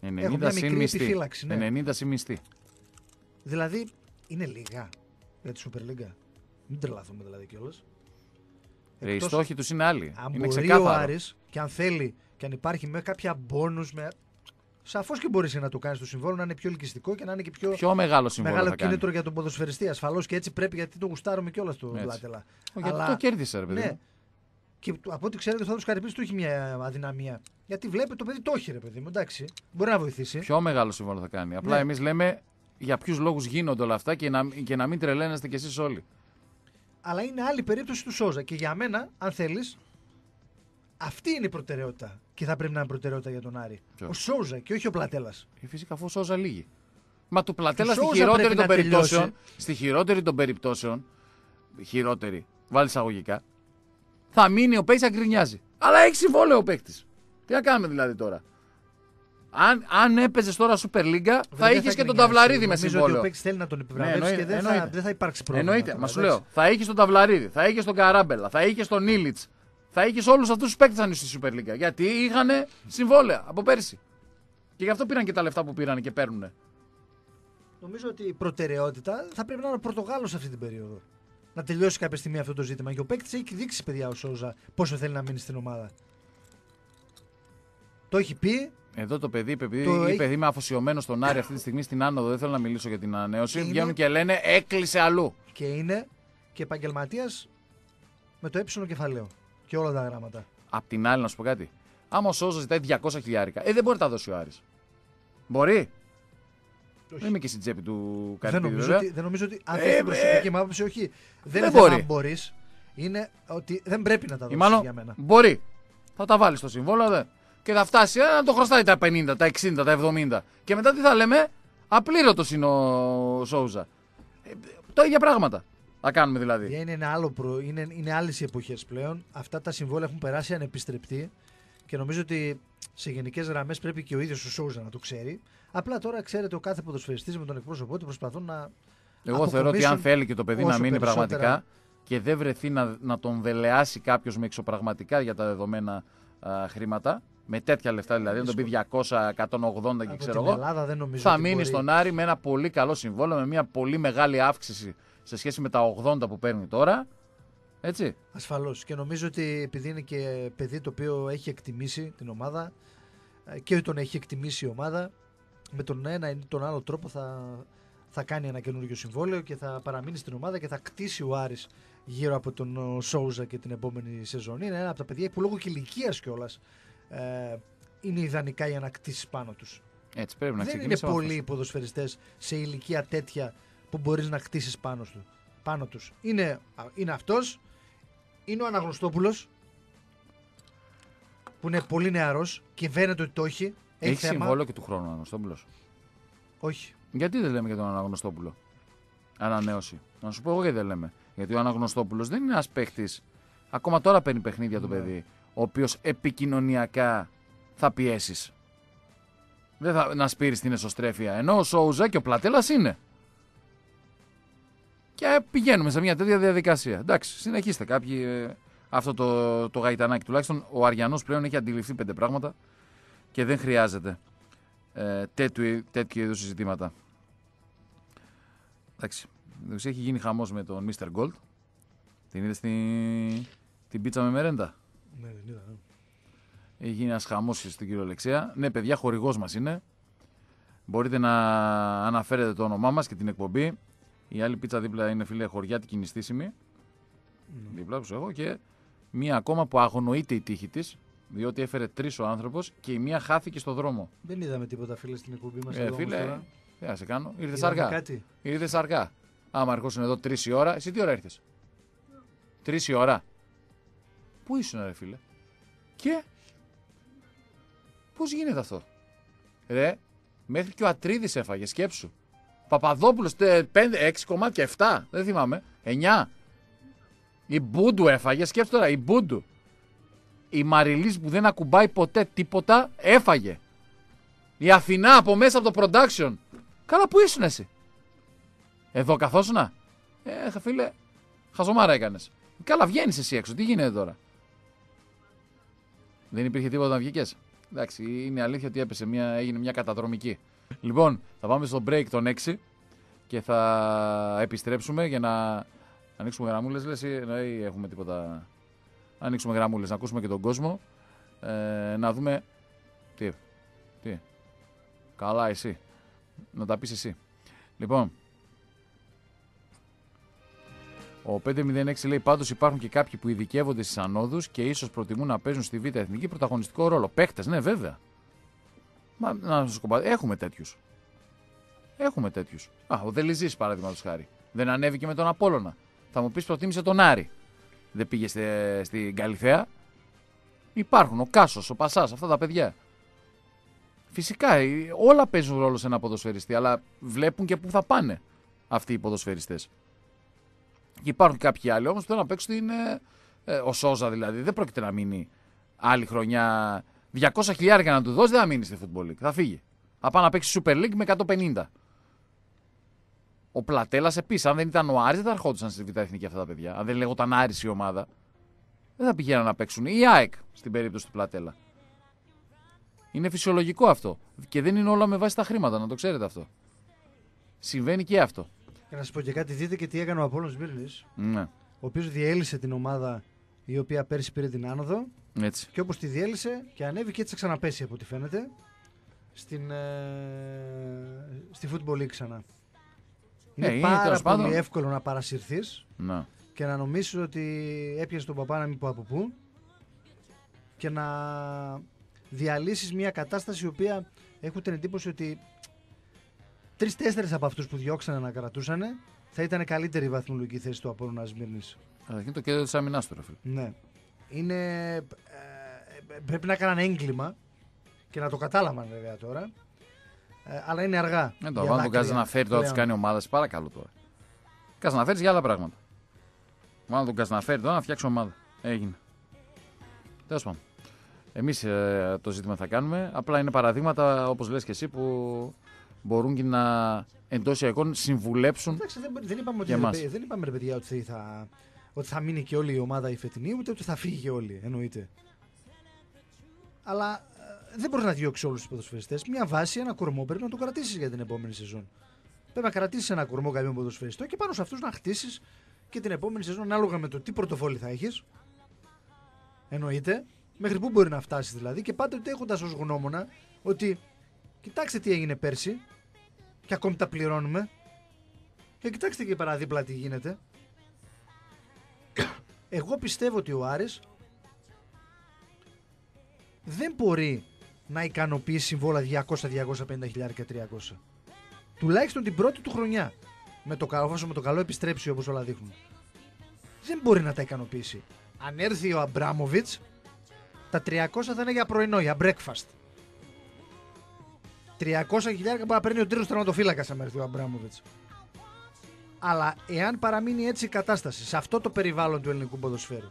90 μια συν μικρή μισθή. επιφύλαξη, ναι. 90 συν μισθή. Δηλαδή, είναι λίγα για τη Super League. Μην τρελαθούμε δηλαδή κιόλας. Ε, Οι Εκτός- στόχοι τους είναι άλλοι. Αν είναι μπορεί ο ξεκάθαρο. Άρης και αν θέλει και αν υπάρχει με κάποια μπόνους με... Σαφώς και μπορείς να το κάνεις το συμβόλαιο να είναι πιο ελκυστικό και να είναι και πιο, Πιο μεγάλο συμβόλαιο μεγάλο θα κάνει. κίνητρο για τον ποδοσφαιριστή. Ασφαλώς και έτσι πρέπει γιατί το γουστάρουμε κιόλας το Έτσι. Πλάτελα. Γιατί Αλλά- το κέρδισε, ρε παιδί. Ναι. μου. Και του- από ό,τι ξέρετε, ο Θόδωρος Καρυπίδης του έχει μια αδυναμία. Γιατί βλέπει το παιδί το έχει, ρε παιδί μου. Εντάξει, μπορεί να βοηθήσει. Πιο μεγάλο σύμβολο θα κάνει. Απλά Ναι. εμείς λέμε για ποιους λόγους γίνονται όλα αυτά και να, και να μην τρελαίνεστε κι εσείς όλοι. Αλλά είναι άλλη περίπτωση του Σόζα. Και για μένα, αν θέλεις, αυτή είναι η προτεραιότητα. Και θα πρέπει να είναι προτεραιότητα για τον Άρη. Ποιος; Ο Σόζα και όχι ο Πλατέλας. Ε, φυσικά αφού σώζα λίγη. Μα του πλατέλας Του στη Σόουζα χειρότερη πρέπει των να περιπτώσεων. τελειώσει. Στη χειρότερη των περιπτώσεων. Χειρότερη. Βάλει εισαγωγικά. Θα μείνει ο παίκτη να γκρινιάζει. Αλλά έχει συμβόλαιο ο παίκτης. Τι να κάνουμε δηλαδή τώρα; Αν, αν έπαιζες τώρα Super League, θα είχες και τον Ταυλαρίδη με Νομίζω ότι συμβόλαιο. ο παίκτης θέλει να τον επιβραβεύσει Ναι, και δεν θα, εννοείται. δεν θα υπάρξει πρόβλημα. Εννοείται, τώρα, μας σου εντάξει. λέω. Θα είχε τον Ταυλαρίδη, θα είχε τον Καράμπελα, θα είχε τον Νίλιτ. Θα είχε όλους αυτούς τους παίκτες αν είσαι στη Super League. Γιατί είχαν συμβόλαια από πέρσι. Και γι' αυτό πήραν και τα λεφτά που πήραν και παίρνουν. Νομίζω ότι η προτεραιότητα θα πρέπει να είναι ο Πορτογάλος αυτή την περίοδο. Να τελειώσει κάποια στιγμή αυτό το ζήτημα. Και ο παίκτης έχει δείξει, παιδιά, ο Σόζα πόσο θέλει να μείνει στην ομάδα. Το έχει πει Εδώ το παιδί είπε, επειδή Το είπε, έχει- είμαι αφοσιωμένος στον Άρη αυτή τη στιγμή στην άνοδο, δεν θέλω να μιλήσω για την ανανέωση. Είναι- Βγαίνουν και λένε έκλεισε αλλού. και είναι και επαγγελματίας με το έψινο κεφαλαίο. Και όλα τα γράμματα. Απ' την άλλη, να σου πω κάτι. Άμα ο Σόζα ζητάει 200 χιλιάρικα, ε, δεν μπορεί να τα δώσει ο Άρης. Μπορεί. Δεν είμαι και στην τσέπη του Δεν Καρυπίδη, νομίζω, βέβαια. ότι, δεν νομίζω ότι. Αν Ε, θες την ε, προσωπική μου άποψη, όχι. Δεν, δεν είναι θέμα μπορεί. αν μπορείς. Είναι ότι δεν πρέπει να τα Ή δώσεις μάλλον για μένα. μπορεί. Θα τα βάλεις στο συμβόλαιο δε. Και θα φτάσει ε, να το χρωστάει τα 50, τα 60, τα 70. Και μετά τι θα λέμε, απλήρωτος είναι ο Σόουζα. Ε, τα ίδια πράγματα. Θα κάνουμε δηλαδή. Είναι, ένα άλλο προ... είναι, είναι άλλες οι εποχές πλέον. Αυτά τα συμβόλαια έχουν περάσει ανεπιστρεπτή και νομίζω ότι σε γενικές γραμμές πρέπει και ο ίδιος ο Σόουζα να το ξέρει. Απλά τώρα ξέρετε ο κάθε ποδοσφαιριστής με τον εκπρόσωπό του προσπαθούν να. Εγώ θεωρώ ότι αν αποκομίσουν θέλει και το παιδί να όσο μείνει περισσότερα. πραγματικά και δεν βρεθεί να, να τον δελεάσει κάποιος με εξωπραγματικά για τα δεδομένα α, χρήματα, με τέτοια λεφτά δηλαδή, να τον πει 200, 180 και Από ξέρω την εγώ, Ελλάδα δεν νομίζω θα ότι μείνει μπορεί... στον Άρη με ένα πολύ καλό συμβόλαιο, με μια πολύ μεγάλη αύξηση σε σχέση με τα 80 που παίρνει τώρα. Έτσι. Ασφαλώς. Και νομίζω ότι επειδή είναι και παιδί το οποίο έχει εκτιμήσει την ομάδα ε, και τον έχει εκτιμήσει η ομάδα, με τον ένα ή τον άλλο τρόπο θα, θα κάνει ένα καινούργιο συμβόλαιο και θα παραμείνει στην ομάδα και θα κτίσει ο Άρης γύρω από τον ο, Σόουζα και την επόμενη σεζόν. Είναι ένα από τα παιδιά που λόγω και ηλικίας κιόλας ε, είναι ιδανικά για να κτίσεις πάνω τους. Έτσι πρέπει να Δεν είναι ξεκινήσει. από πολλοί αυτός. οι ποδοσφαιριστές σε ηλικία τέτοια που μπορείς να χτίσεις πάνω, του, πάνω τους. Είναι, α, είναι αυτός, είναι ο Αναγνωστόπουλος που είναι πολύ νεαρός και φαίνεται ότι το έχει. Έχει, Έχει θέμα. συμβόλαιο και του χρόνου ο Αναγνωστόπουλος; Όχι. Γιατί δεν λέμε για τον Αναγνωστόπουλο; Ανανέωση. Να σου πω εγώ γιατί δεν λέμε. Γιατί ο Αναγνωστόπουλος δεν είναι ένας παίχτη. Ακόμα τώρα παίρνει παιχνίδια το Ναι. παιδί. Ο οποίος επικοινωνιακά θα πιέσεις. Δεν θα να σπείρεις την εσωστρέφεια. Ενώ ο Σόουζα και ο Πλατέλας είναι. Και πηγαίνουμε σε μια τέτοια διαδικασία. Εντάξει, συνεχίστε κάποιοι. ε, αυτό το, το γαϊτανάκι τουλάχιστον. Ο Αριανός πλέον έχει αντιληφθεί πέντε πράγματα και δεν χρειάζεται ε, τέτοιου, τέτοιου είδους συζητήματα. Εντάξει. Εντάξει, έχει γίνει χαμός με τον Mr. Gold. Την είδες στην την πίτσα με μερέντα; Ναι, δεν είδα, ναι. Έχει γίνει ένας χαμός στην κυριολεξία. Ναι, παιδιά, χορηγός μας είναι. Μπορείτε να αναφέρετε το όνομά μας και την εκπομπή. Η άλλη πίτσα δίπλα είναι φίλε χωριάτικη νηστίσιμη. Ναι. Δίπλα που έχω και μία ακόμα που αγνοείται η τύχη της. Διότι έφερε τρεις ο άνθρωπος και η μία χάθηκε στο δρόμο. Δεν είδαμε τίποτα φίλε στην εκπομπή μας Ε, εδώ όμως φίλε, τώρα. τι να σε κάνω. Ήρθες Είδαμε αργά. κάτι; Ήρθες αργά. Άμα αρχόσουν εδώ τρεις η ώρα, εσύ τι ώρα ήρθες; Τρεις η ώρα. Πού ήσουν, ρε φίλε; Και. Πώς γίνεται αυτό; Ρε, μέχρι και ο Ατρίδης έφαγε, σκέψου. Παπαδόπουλος 5, 6 κομμάτια, 7, δεν θυμάμαι. 9. Η Μπούντου έφαγε, σκέψου τώρα, η Μπούντου. Η Μαριλής που δεν ακουμπάει ποτέ τίποτα, έφαγε. Η Αθηνά από μέσα από το production. Καλά, πού ήσουν εσύ; Εδώ καθόσουνα; Ε, φίλε, χαζομάρα έκανες. Καλά, βγαίνεις εσύ έξω. Τι γίνεται τώρα; Δεν υπήρχε τίποτα να βγήκες. Εντάξει, είναι αλήθεια ότι έπεσε μια, έγινε μια καταδρομική. Λοιπόν, θα πάμε στο break των 6 και θα επιστρέψουμε για να ανοίξουμε γραμμούλες. Λες, ή ή έχουμε τίποτα. Ανοίξουμε γραμμούλες, να ακούσουμε και τον κόσμο. Ε, να δούμε. Τι, τι. Καλά, εσύ. Να τα πεις εσύ. Λοιπόν, Ο 506 λέει πάντως υπάρχουν και κάποιοι που ειδικεύονται στις ανόδους και ίσως προτιμούν να παίζουν στη Β' Εθνική πρωταγωνιστικό ρόλο. Παίχτες, ναι, βέβαια. Μα, να σου κομπά, έχουμε τέτοιους. Έχουμε τέτοιους. Α, ο Δελιζής παραδείγματος χάρη. Δεν ανέβηκε με τον Απόλωνα. Θα μου πεις προτίμησε τον Άρη. Δεν πήγε στη, στην Καλιθέα. Υπάρχουν ο Κάσος, ο Πασάς, αυτά τα παιδιά. Φυσικά ε, όλα παίζουν ρόλο σε ένα ποδοσφαιριστή, αλλά βλέπουν και πού θα πάνε αυτοί οι ποδοσφαιριστές. Και υπάρχουν κάποιοι άλλοι όμως που θέλουν να παίξουν την. Ε, ε, ο Σόζα δηλαδή. Δεν πρόκειται να μείνει άλλη χρονιά. 200 χιλιάρια να του δώσει δεν θα μείνει στη Football League. Θα φύγει. Θα πάει να παίξει Super League με 150. Ο Πλατέλας επίσης, αν δεν ήταν ο Άρης, δεν θα ερχόντουσαν στη Β' Εθνική αυτά τα παιδιά. Αν δεν λέγονταν Άρης η ομάδα, δεν θα πηγαίναν να παίξουν. Ή ΑΕΚ στην περίπτωση του Πλατέλα. Είναι φυσιολογικό αυτό. Και δεν είναι όλα με βάση τα χρήματα, να το ξέρετε αυτό. Συμβαίνει και αυτό. Και να σας πω και κάτι, δείτε και τι έκανε ο Απόλλων Μύρνη. Ναι. Ο οποίος διέλυσε την ομάδα η οποία πέρσι πήρε την άνοδο. Έτσι. Και όπως τη διέλυσε και ανέβηκε, έτσι θα ξαναπέσει από ό,τι φαίνεται. Στην, ε, στη Football League ξανά. Είναι, Ε, είναι, πάρα τέλος πολύ πάντων. εύκολο να παρασυρθείς Ναι. και να νομίσει ότι έπιασες τον παπά να μην πω από πού και να διαλύσεις μια κατάσταση η οποία έχω την εντύπωση ότι τρει-τέσσερι από αυτούς που διώξανε να κρατούσαν θα ήταν καλύτερη η βαθμολογική θέση του Απόλλωνα Σμύρνης. Καταρχήν το κέντρο της άμυνάς του, ρε φίλε. Ναι. Είναι, ε, πρέπει να έκαναν έγκλημα και να το κατάλαβαν βέβαια τώρα. Ε, αλλά είναι αργά. Δεν για το βάλω τον δάκρυα Καζαναφέρη τώρα του πλέον. κάνει ομάδα, σε παρακαλώ τώρα. Καζαναφέρης για άλλα πράγματα. Μάλλον τον Καζαναφέρη τώρα να φτιάξει ομάδα. Έγινε. Τέλος πάντων. Εμείς το ζήτημα θα κάνουμε. Απλά είναι παραδείγματα, όπως λες και εσύ, που μπορούν και να εντός εικόνων συμβουλέψουν. Εντάξει, δεν, δεν, είπαμε ότι, Για εμάς. δεν είπαμε ρε παιδιά ότι θα, ότι θα μείνει και όλη η ομάδα η φετινή, ούτε ότι θα φύγει και όλη. Εννοείται. Αλλά ε, δεν μπορείς να διώξεις όλους τους ποδοσφαιριστές. Μια βάση, ένα κορμό πρέπει να το κρατήσεις για την επόμενη σεζόν. Πρέπει να κρατήσεις ένα κορμό κάποιον ποδοσφαιριστό και πάνω σε αυτούς να χτίσεις και την επόμενη σεζόν ανάλογα με το τι πορτοφόλι θα έχεις. Εννοείται. Μέχρι πού μπορεί να φτάσεις δηλαδή και πάντοτε έχοντας ως γνώμονα ότι κοιτάξτε τι έγινε πέρσι και ακόμη τα πληρώνουμε. Και κοιτάξτε και παραδίπλα τι γίνεται. Εγώ πιστεύω ότι ο Άρης δεν μπορεί να ικανοποιήσει συμβόλα 200-250 χιλιάρικα 300. Τουλάχιστον την πρώτη του χρονιά. Με το καλό, όσο με το καλό επιστρέψει όπως όλα δείχνουν. Δεν μπορεί να τα ικανοποιήσει. Αν έρθει ο Αμπράμοβιτς, τα 300 θα είναι για πρωινό, για breakfast. 300 χιλιάρικα μπορεί να παίρνει ο τρίτος τερματοφύλακας αν έρθει ο Αμπράμοβιτς. Αλλά εάν παραμείνει έτσι η κατάσταση σε αυτό το περιβάλλον του ελληνικού ποδοσφαίρου,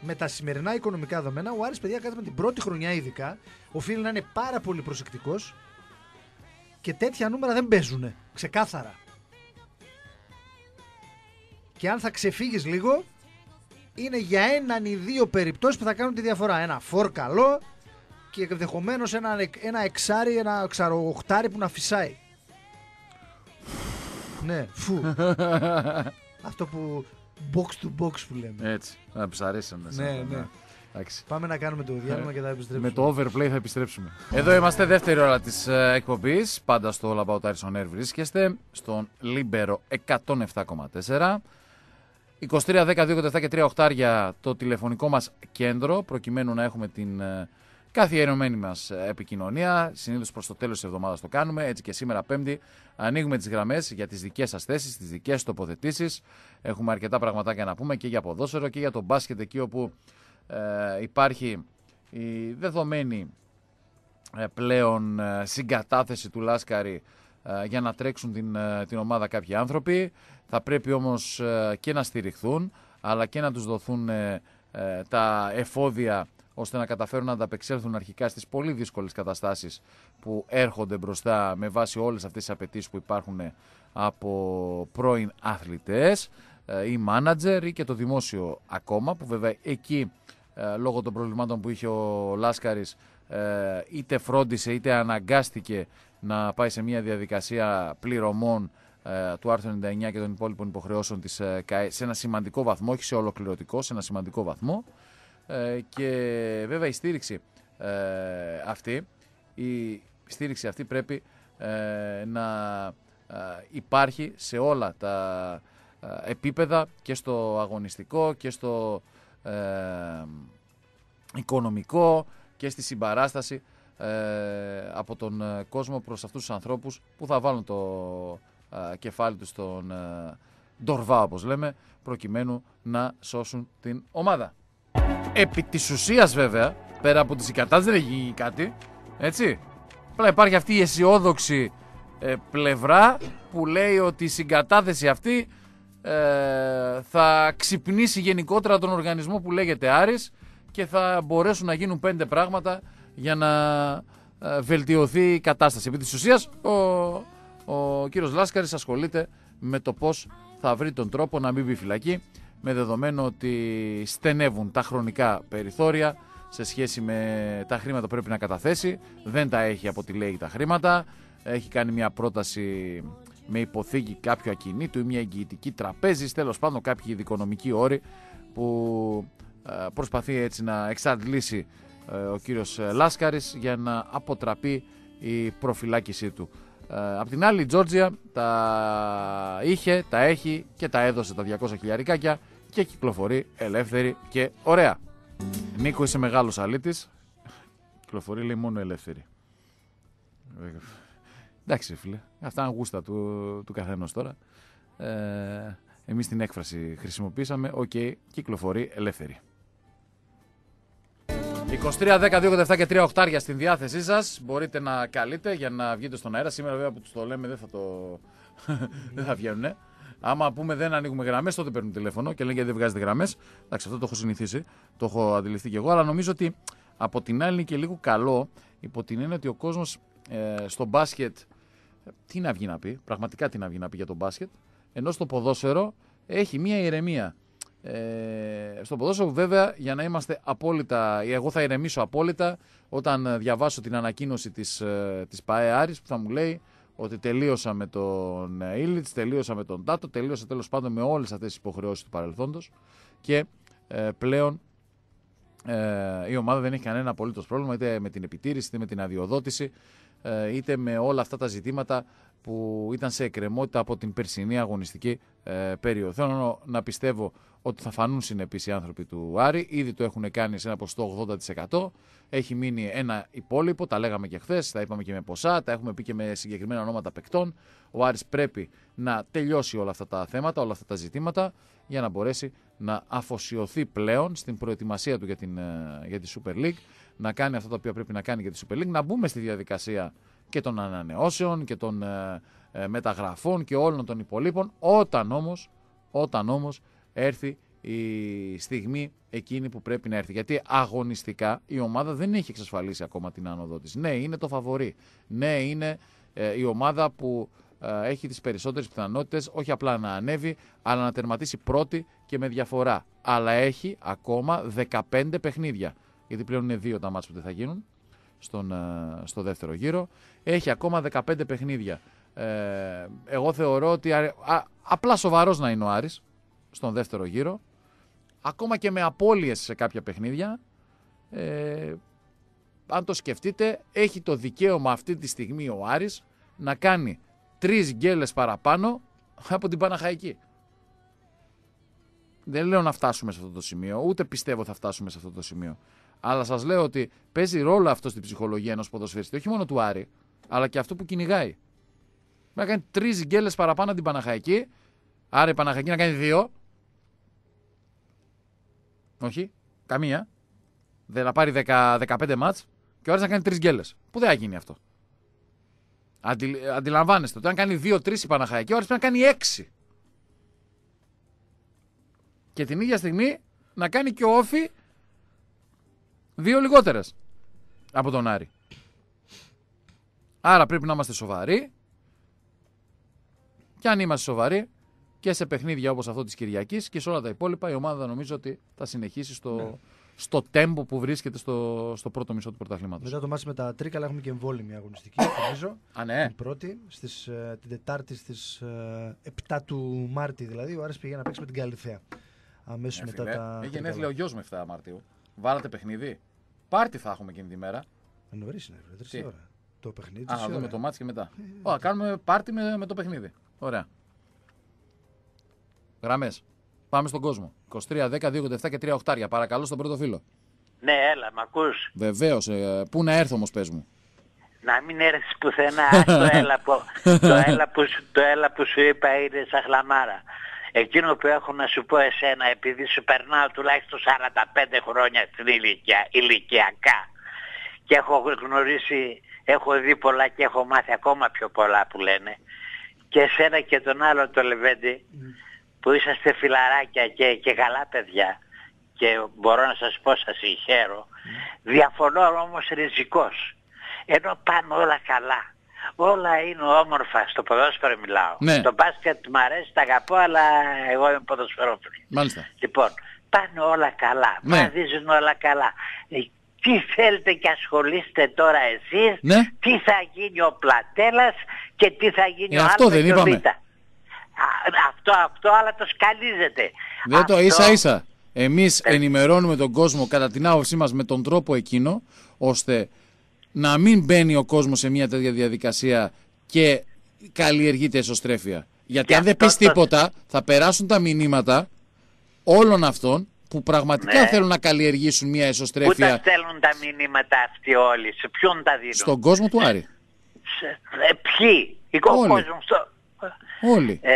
με τα σημερινά οικονομικά δεδομένα, ο Άρης παιδιά κάτι με την πρώτη χρονιά ειδικά, οφείλει να είναι πάρα πολύ προσεκτικός και τέτοια νούμερα δεν παίζουν. Ξεκάθαρα. Και αν θα ξεφύγεις λίγο, είναι για έναν ή δύο περιπτώσεις που θα κάνουν τη διαφορά. Ένα φορ καλό και ενδεχομένως ένα, ένα εξάρι, ένα ξαροχτάρι που να φυσάει. ναι, φου. Αυτό που box to box που λέμε. Έτσι. Να ψαρίσαμε. Ναι, ναι. Εντάξει. Πάμε να κάνουμε το διάλειμμα και θα επιστρέψουμε. Με το overplay θα επιστρέψουμε. Εδώ είμαστε δεύτερη ώρα της ε, εκπομπής. Πάντα στο All About Aris on Air βρίσκεστε. Στον Libero 107,4. 23, 10, 2, 7 και 3 οχτάρια το τηλεφωνικό μας κέντρο προκειμένου να έχουμε την ε, καθιερωμένη μας ε, επικοινωνία. Συνήθως προς το τέλος της εβδομάδας το κάνουμε. Έτσι και σήμερα Πέμπτη ανοίγουμε τις γραμμές για τις δικές σας θέσεις, τις δικές σας τοποθετήσεις. Έχουμε αρκετά πραγματάκια να πούμε και για ποδόσφαιρο και για τον μπάσκετ εκεί όπου ε, υπάρχει η δεδομένη ε, πλέον ε, συγκατάθεση του Λάσκαρη ε, για να τρέξουν την, ε, την ομάδα κάποιοι άνθρωποι. Θα πρέπει όμως ε, και να στηριχθούν αλλά και να τους δοθούν ε, ε, τα εφόδια ώστε να καταφέρουν να ανταπεξέλθουν αρχικά στις πολύ δύσκολες καταστάσεις που έρχονται μπροστά με βάση όλες αυτές τις απαιτήσεις που υπάρχουν ε, από πρώην αθλητές ε, ή μάνατζερ ή και το δημόσιο ακόμα που βέβαια εκεί ε, λόγω των προβλημάτων που είχε ο Λάσκαρης ε, είτε φρόντισε είτε αναγκάστηκε να πάει σε μια διαδικασία πληρωμών ε, του άρθρου 99 και των υπόλοιπων υποχρεώσεων της ε, ΚΑΕ σε ένα σημαντικό βαθμό, όχι σε ολοκληρωτικό, σε ένα σημαντικό βαθμό ε, και βέβαια η στήριξη ε, αυτή η στήριξη αυτή πρέπει ε, να ε, υπάρχει σε όλα τα ε, επίπεδα και στο αγωνιστικό και στο ε, οικονομικό και στη συμπαράσταση ε, από τον ε, κόσμο προς αυτούς τους ανθρώπους που θα βάλουν το ε, κεφάλι τους στον ε, ντορβά όπως λέμε προκειμένου να σώσουν την ομάδα. Επί της ουσίας βέβαια, πέρα από τις συγκατάσεις δεν έχει γίνει κάτι, έτσι. Απλά υπάρχει αυτή η αισιόδοξη ε, πλευρά που λέει ότι η συγκατάθεση αυτή ε, θα ξυπνήσει γενικότερα τον οργανισμό που λέγεται Άρης και θα μπορέσουν να γίνουν πέντε πράγματα για να ε, βελτιωθεί η κατάσταση. Επί της ουσίας ο, ο κύριος Λάσκαρης ασχολείται με το πώς θα βρει τον τρόπο να μην μπει φυλακή με δεδομένο ότι στενεύουν τα χρονικά περιθώρια σε σχέση με τα χρήματα που πρέπει να καταθέσει. Δεν τα έχει από τη λέει τα χρήματα. Έχει κάνει μια πρόταση με υποθήκη κάποιου ακινήτου ή μια εγγυητική τραπέζη, τέλος πάντων κάποιοι δικονομικοί όροι που ε, προσπαθεί έτσι να εξαντλήσει ε, ο κύριος ε, Λάσκαρης για να αποτραπεί η προφυλάκησή του. Απ' την άλλη η Τζόρτζια τα είχε, τα έχει και τα έδωσε τα 200 χιλιαρικάκια και κυκλοφορεί ελεύθερη και ωραία. Νίκο είσαι μεγάλος αλήτης, κυκλοφορεί λέει μόνο ελεύθερη. Εντάξει φίλε, αυτά είναι γούστα του, του καθενός τώρα. Ε, εμείς την έκφραση χρησιμοποίησαμε, OK, okay, κυκλοφορεί ελεύθερη. 23, 10, 2, 7 και 3 οχτάρια στην διάθεσή σας. Μπορείτε να καλείτε για να βγείτε στον αέρα. Σήμερα, βέβαια, που τους το λέμε, δεν θα, το... δεν θα βγαίνουν. Άμα πούμε δεν ανοίγουμε γραμμές, τότε παίρνουν τηλέφωνο και λένε γιατί δεν βγάζετε γραμμές. Εντάξει, αυτό το έχω συνηθίσει. Το έχω αντιληφθεί και εγώ. Αλλά νομίζω ότι από την άλλη είναι και λίγο καλό υπό την έννοια ότι ο κόσμος ε, στο μπάσκετ. Τι να βγει να πει, πραγματικά τι να βγει να πει για τον μπάσκετ. Ενώ στο ποδόσφαιρο έχει μία ηρεμία. Ε, στο ποδόσφαιρο βέβαια για να είμαστε απόλυτα, εγώ θα ηρεμήσω απόλυτα όταν διαβάσω την ανακοίνωση της, ε, της ΠαΕ Άρης που θα μου λέει ότι τελείωσα με τον Ήλιτς, τελείωσα με τον Τάτο, τελείωσα τέλος πάντων με όλες αυτές τις υποχρεώσεις του παρελθόντος και ε, πλέον ε, η ομάδα δεν έχει κανένα απολύτως πρόβλημα είτε με την επιτήρηση είτε με την αδειοδότηση. ε, είτε με όλα αυτά τα ζητήματα που ήταν σε εκκρεμότητα από την περσινή αγωνιστική ε, περίοδο. Θέλω να πιστεύω ότι θα φανούν συνεπείς οι άνθρωποι του Άρη. Ήδη το έχουν κάνει σε ένα ποσοστό 80%. Έχει μείνει ένα υπόλοιπο, τα λέγαμε και χθες, τα είπαμε και με ποσά, τα έχουμε πει και με συγκεκριμένα ονόματα παικτών. Ο Άρης πρέπει να τελειώσει όλα αυτά τα θέματα, όλα αυτά τα ζητήματα για να μπορέσει να αφοσιωθεί πλέον στην προετοιμασία του για, την, ε, για τη Super League, να κάνει αυτά τα οποία πρέπει να κάνει για τη Super League, να μπούμε στη διαδικασία και των ανανεώσεων και των ε, ε, μεταγραφών και όλων των υπολείπων, όταν όμως, όταν όμως έρθει η στιγμή εκείνη που πρέπει να έρθει. Γιατί αγωνιστικά η ομάδα δεν έχει εξασφαλίσει ακόμα την άνοδό της. Ναι, είναι το φαβορή. Ναι, είναι ε, η ομάδα που ε, έχει τις περισσότερες πιθανότητες όχι απλά να ανέβει, αλλά να τερματίσει πρώτη και με διαφορά. Αλλά έχει ακόμα 15 παιχνίδια. Γιατί πλέον είναι δύο τα μάτια που δεν θα γίνουν στον, ε, στο δεύτερο γύρο. Έχει ακόμα 15 παιχνίδια. Ε, εγώ θεωρώ ότι α, απλά σοβαρός να είναι ο Άρης στον δεύτερο γύρο. Ακόμα και με απώλειες σε κάποια παιχνίδια. Ε, αν το σκεφτείτε, έχει το δικαίωμα αυτή τη στιγμή ο Άρης να κάνει τρεις γκέλες παραπάνω από την Παναχαϊκή. Δεν λέω να φτάσουμε σε αυτό το σημείο, ούτε πιστεύω θα φτάσουμε σε αυτό το σημείο. Αλλά σας λέω ότι παίζει ρόλο αυτό στην ψυχολογία ενός ποδοσφαιριστή, όχι μόνο του Άρη, αλλά και αυτό που κυνηγάει. Να κάνει τρεις γκέλες παραπάνω την Παναχαϊκή. Άρα η Παναχαϊκή να κάνει δύο. Όχι, καμία. Δεν να πάρει 10, 15 μάτς και ο Άρης να κάνει τρεις γκέλες. Πού δεν θα γίνει αυτό. Αντι, αντιλαμβάνεστε ότι αν κάνει δύο-τρει η Παναχαϊκή, ο Άρης πρέπει να κάνει έξι. Και την ίδια στιγμή να κάνει και ο Όφη δύο λιγότερες από τον Άρη. Άρα πρέπει να είμαστε σοβαροί. Και αν είμαστε σοβαροί και σε παιχνίδια όπως αυτό της Κυριακής και σε όλα τα υπόλοιπα η ομάδα νομίζω ότι θα συνεχίσει στο, ναι. στο τέμπο που βρίσκεται στο, στο πρώτο μισό του πρωταθλήματος. Μετά το μάτι με τα Τρίκα έχουμε και εμβόλυμη αγωνιστική νομίζω. Α, ναι. Την πρώτη, στις, ε, την Τετάρτη στις 7 ε, του Μάρτη δηλαδή ο Άρης πήγε να παίξει με την Καλυθέα. Αμέσως μετά τα... Έχει γενέθλια ο γιος με 7 Μαρτίου. Βάλατε παιχνίδι; Πάρτι θα έχουμε εκείνη τη μέρα. Ε, Νωρίς είναι, τρεις ώρα. Το παιχνίδι. Α, να δούμε το μάτι και μετά. Ε, Ω, κάνουμε πάρτι με, με το παιχνίδι. Ωραία. Γραμμές. Πάμε στον κόσμο. 23, 10, 2, 27 και 3 οχτάρια. Παρακαλώ στον πρώτο φίλο. Ναι, έλα, μ' ακούς; Βεβαίως. Ε, πού να έρθω όμως, πες μου. Να μην έρθεις πουθενά. Ας το, έλα που, το, έλα που, σου- το έλα που σου είπα είναι σαν χλαμάρα. Εκείνο που έχω να σου πω εσένα, επειδή σου περνάω τουλάχιστον 45 χρόνια στην ηλικία, ηλικιακά και έχω γνωρίσει, έχω δει πολλά και έχω μάθει ακόμα πιο πολλά που λένε και εσένα και τον άλλο το Λεβέντη που είσαστε φιλαράκια και, και καλά παιδιά και μπορώ να σας πω σας συγχαίρω διαφωνώ όμως ριζικός. Ενώ πάνε όλα καλά όλα είναι όμορφα στο ποδόσφαιρο μιλάω Ναι. στο μπάσκετ μου αρέσει τα αγαπώ αλλά εγώ είμαι ποδοσφαιρόφιλος Μάλιστα. Λοιπόν, πάνε όλα καλά. Ναι. Βαδίζουν όλα καλά. Ε, Τι θέλετε και ασχολείστε τώρα εσείς, Ναι. τι θα γίνει ο Πλατέλας και τι θα γίνει Ε, ο αυτό Α δεν και ο είπαμε. Β. Α, Αυτό, αυτό, αλλά το σκαλίζετε. Δεν το Αυτό- ίσα ίσα. Εμείς ενημερώνουμε τον κόσμο κατά την άποψή μας με τον τρόπο εκείνο, ώστε να μην μπαίνει ο κόσμος σε μια τέτοια διαδικασία και καλλιεργείται εσωστρέφεια. Γιατί Και αν δεν αυτό πεις το- τίποτα, θα περάσουν τα μηνύματα όλων αυτών που πραγματικά Ναι. θέλουν να καλλιεργήσουν μια Πού τα εσωστρέφεια στέλνουν τα μηνύματα αυτοί όλοι, σε ποιον τα δίνουν; στον κόσμο του Άρη. Σε- ε, ποιοι, ο Όλοι. κόσμος στο... Όλοι. Ε,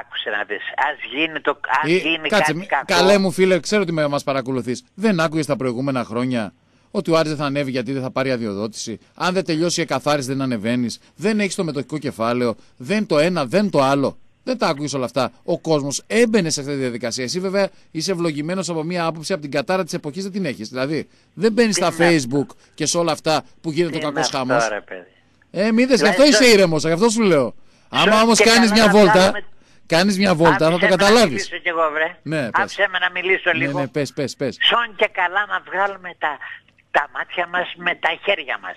άκουσε να δεις, ας γίνει, το, ας Ή- γίνει κάτσε, κάτι μη- κακό. καλέ μου φίλε, ξέρω ότι μας παρακολουθείς. Δεν άκουγες τα προηγούμενα χρόνια ότι ο Άρης δεν θα ανέβει γιατί δεν θα πάρει αδειοδότηση. Αν δεν τελειώσει η εκαθάριση δεν ανεβαίνεις. Δεν έχεις το μετοχικό κεφάλαιο. Δεν το ένα, δεν το άλλο. Δεν τα άκουγες όλα αυτά. Ο κόσμος έμπαινε σε αυτή τη διαδικασία. Εσύ βέβαια είσαι ευλογημένος από μία άποψη από την κατάρα της εποχής δεν την έχεις. Δηλαδή δεν μπαίνεις στα είναι Facebook και σε όλα αυτά που γίνεται Τι ο είναι κακός αυτό, χαμός. ρε παιδί; Ε, μη δες, γι' αυτό Δηλαδή, είσαι σο- ήρεμος, γι' αυτό σου λέω. Άμα Σο- όμως και κάνεις καλά μια να βόλτα, βγάλουμε- κάνεις μια βόλτα, θα το Άφησε με Να καταλάβεις. μιλήσω κι εγώ, βρε. Ναι, πες. Άφησε με να μιλήσω Ναι, λίγο. ναι, πες, πες, πες. Σον και καλά να βγάλουμε τα, τα μάτια μας με τα χέρια μας.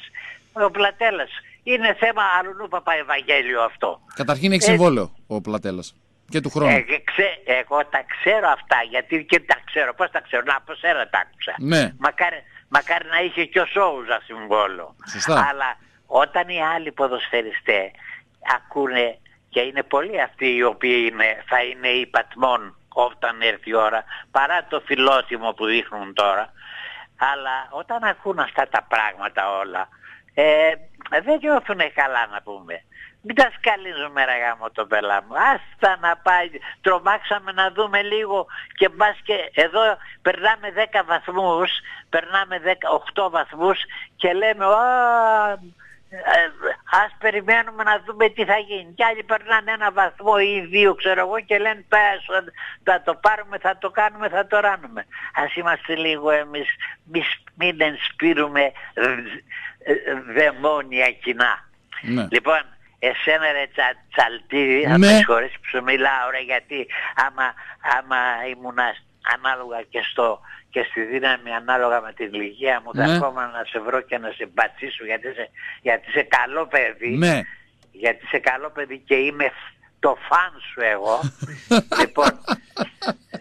Ο Πλατέλας. Είναι θέμα αλλού Παπαευαγγέλιο αυτό. Καταρχήν έχει Ε, συμβόλαιο ο Πλατέλας. Και του χρόνου. Ε, και ξέ- εγώ τα ξέρω αυτά γιατί και τα ξέρω. Πώς τα ξέρω. Να από σένα τα άκουσα. Ναι. Μακάρι, μακάρι να είχε και ο Σόουζα συμβόλο. Σωστά. Αλλά όταν οι άλλοι ποδοσφαιριστές ακούνε και είναι πολλοί αυτοί οι οποίοι είναι, θα είναι οι πατμόν όταν έρθει η ώρα παρά το φιλότιμο που δείχνουν τώρα αλλά όταν ακούν αυτά τα πράγματα όλα ε, δεν νιώθουν καλά να πούμε. Μην τα σκαλίζουμε ρε γάμο το πελά μου. Άστα να πάει. Τρομάξαμε να δούμε λίγο και μπας και εδώ περνάμε 10 βαθμούς, περνάμε 10, 8 βαθμούς και λέμε «Α, ε, ας περιμένουμε να δούμε τι θα γίνει. Και άλλοι περνάνε ένα βαθμό ή δύο ξέρω εγώ και λένε πες, θα το πάρουμε, θα το κάνουμε, θα το ράνουμε. Ας είμαστε λίγο εμείς, μη, μην ενспείρουμε ε, ε, δαιμόνια κοινά. Ναι. Λοιπόν, εσένα ρε τσα, τσαλτήρι, θα Ναι. με συγχωρείς που σου μιλάω ρε, γιατί άμα, άμα ήμουν ανάλογα και, στο, και στη δύναμη ανάλογα με την ηλικία μου, θα Ναι. ακόμα να σε βρω και να σε μπατσίσω γιατί είσαι, γιατί είσαι καλό παιδί. Ναι. Γιατί είσαι καλό παιδί και είμαι φ- το φαν σου εγώ. λοιπόν,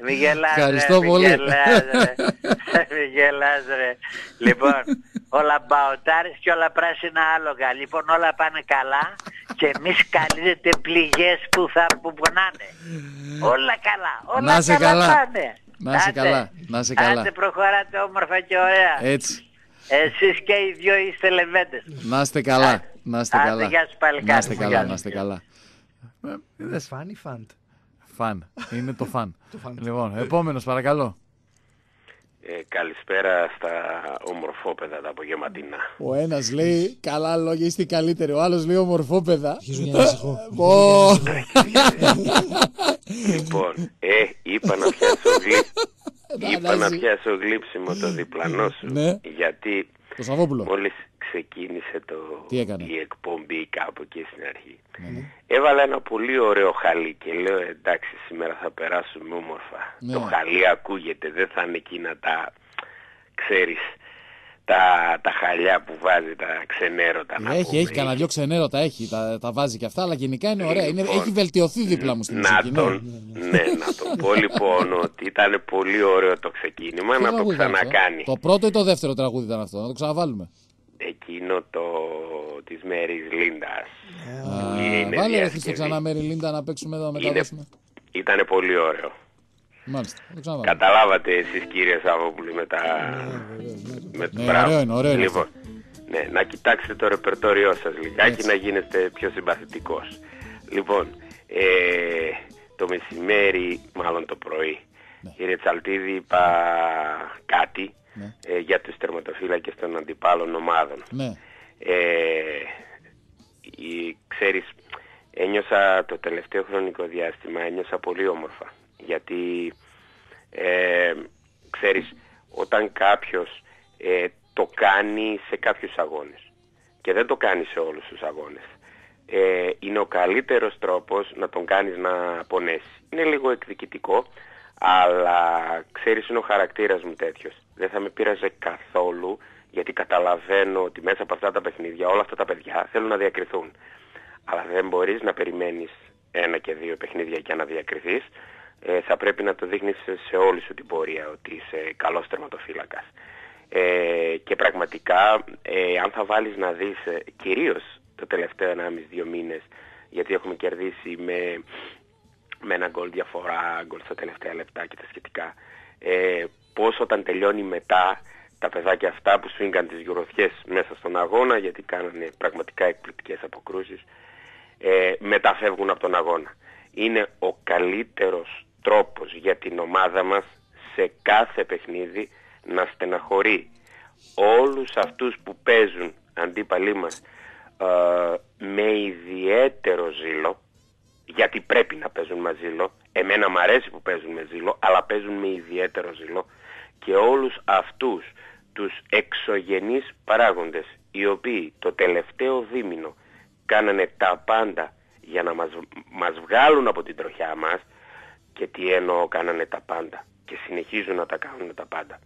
μη γελάς Ευχαριστώ ρε, πολύ. μη γελάς ρε. μη γελάς ρε. Λοιπόν, όλα μπαοτάρες και όλα πράσινα άλογα. Λοιπόν, όλα πάνε καλά και μη σκαλίζετε πληγές που θα που πονάνε. Όλα καλά, όλα Να είσαι καλά. πάνε. Να είσαι Άντε. καλά, να είσαι καλά. Άντε προχωράτε όμορφα και ωραία. Έτσι. Εσείς και οι δυο είστε λεβέντες. Να είστε καλά. Να είστε Άντε, καλά. γεια σου, παλικάρι Να είστε μου, καλά, γεια να σου. είστε καλά. Είδες φάνη φαντ; Φαν. Είναι το φαν. φαν. Λοιπόν, επόμενος παρακαλώ. Ε, καλησπέρα στα ομορφόπεδα τα απογευματινά. Ο ένας λέει καλά λόγια, είστε οι καλύτεροι. Ο άλλος λέει ομορφόπεδα. Αρχίζω για να ανησυχώ. Πω. λοιπόν, ε, είπα να πιάσω, γλύ... είπα να Ανάζει. πιάσω γλύψιμο το διπλανό σου. Ναι. Γιατί Το Σαββόπουλο. μόλις ξεκίνησε το... Τι έκανε; η εκπομπή κάπου εκεί στην αρχή. Ναι, Έβαλα ένα πολύ ωραίο χαλί και λέω εντάξει σήμερα θα περάσουμε όμορφα. Ναι. Το χαλί ακούγεται, δεν θα είναι εκείνα τα, ξέρεις, τα, τα χαλιά που βάζει τα ξενέρωτα. να Έχει, πούμε. έχει κανένα δυο ξενέρωτα, έχει, τα, τα βάζει και αυτά, αλλά γενικά είναι ωραία. Είναι, Λοιπόν, έχει βελτιωθεί δίπλα μου στην να μουσική. ναι. τον, ναι, να τον πω λοιπόν ότι ήταν πολύ ωραίο το ξεκίνημα Ποιο να το τραγούδι ήταν αυτό; ξανακάνει. Το πρώτο ή το δεύτερο τραγούδι ήταν αυτό, να το ξαναβάλουμε. Εκείνο το της Μέρης Λίντας. Α, είναι Βάλε ρε διασκευή. Χρήστο ξανά Μέρι Λίντα να παίξουμε εδώ να Είναι, μεταδώσουμε. Ήταν πολύ ωραίο. Μάλιστα. Το ξαναβάλω. Καταλάβατε εσείς κύριε Σαββόπουλη με τα... με Ναι, μπράβο. ωραίο είναι, ωραίο είναι Λοιπόν, ναι, να κοιτάξετε το ρεπερτόριό σας λιγάκι Έτσι. να γίνεστε πιο συμπαθητικός. Λοιπόν, ε, το μεσημέρι, μάλλον το πρωί, κύριε Τσαλτίδη, είπα κάτι Ναι. ε, για τους τερματοφύλακες των αντιπάλων ομάδων. Ναι. Ε, η, ξέρεις, ένιωσα το τελευταίο χρονικό διάστημα, ένιωσα πολύ όμορφα. Γιατί, ε, ξέρεις, όταν κάποιος ε, το κάνει σε κάποιους αγώνες και δεν το κάνει σε όλους τους αγώνες, ε, είναι ο καλύτερος τρόπος να τον κάνεις να πονέσει. Είναι λίγο εκδικητικό, αλλά ξέρεις είναι ο χαρακτήρας μου τέτοιος. Δεν θα με πείραζε καθόλου, γιατί καταλαβαίνω ότι μέσα από αυτά τα παιχνίδια όλα αυτά τα παιδιά θέλουν να διακριθούν. Αλλά δεν μπορείς να περιμένεις ένα και δύο παιχνίδια για να διακριθείς. Ε, θα πρέπει να το δείχνεις σε όλη σου την πορεία ότι είσαι καλός τερματοφύλακας. Ε, και πραγματικά, ε, αν θα βάλεις να δεις ε, κυρίως το τελευταίο 1,5-2 μήνες, γιατί έχουμε κερδίσει με, με ένα γκολ διαφορά, γκολ στα τελευταία λεπτά και τα σχετικά, ε, πώς όταν τελειώνει μετά τα παιδάκια αυτά που σφίγγαν τις γιουροθιές μέσα στον αγώνα, γιατί κάνανε πραγματικά εκπληκτικές αποκρούσεις, ε, μεταφεύγουν από τον αγώνα. Είναι ο καλύτερος τρόπος για την ομάδα μας σε κάθε παιχνίδι να στεναχωρεί όλους αυτούς που παίζουν αντίπαλοι μας ε, με ιδιαίτερο ζήλο γιατί πρέπει να παίζουν με ζήλο εμένα μου αρέσει που παίζουν με ζήλο αλλά παίζουν με ιδιαίτερο ζήλο και όλους αυτούς τους εξωγενείς παράγοντες οι οποίοι το τελευταίο δίμηνο κάνανε τα πάντα για να μας, μας βγάλουν από την τροχιά μας και τι εννοώ κάνανε τα πάντα και συνεχίζουν να τα κάνουν τα πάντα.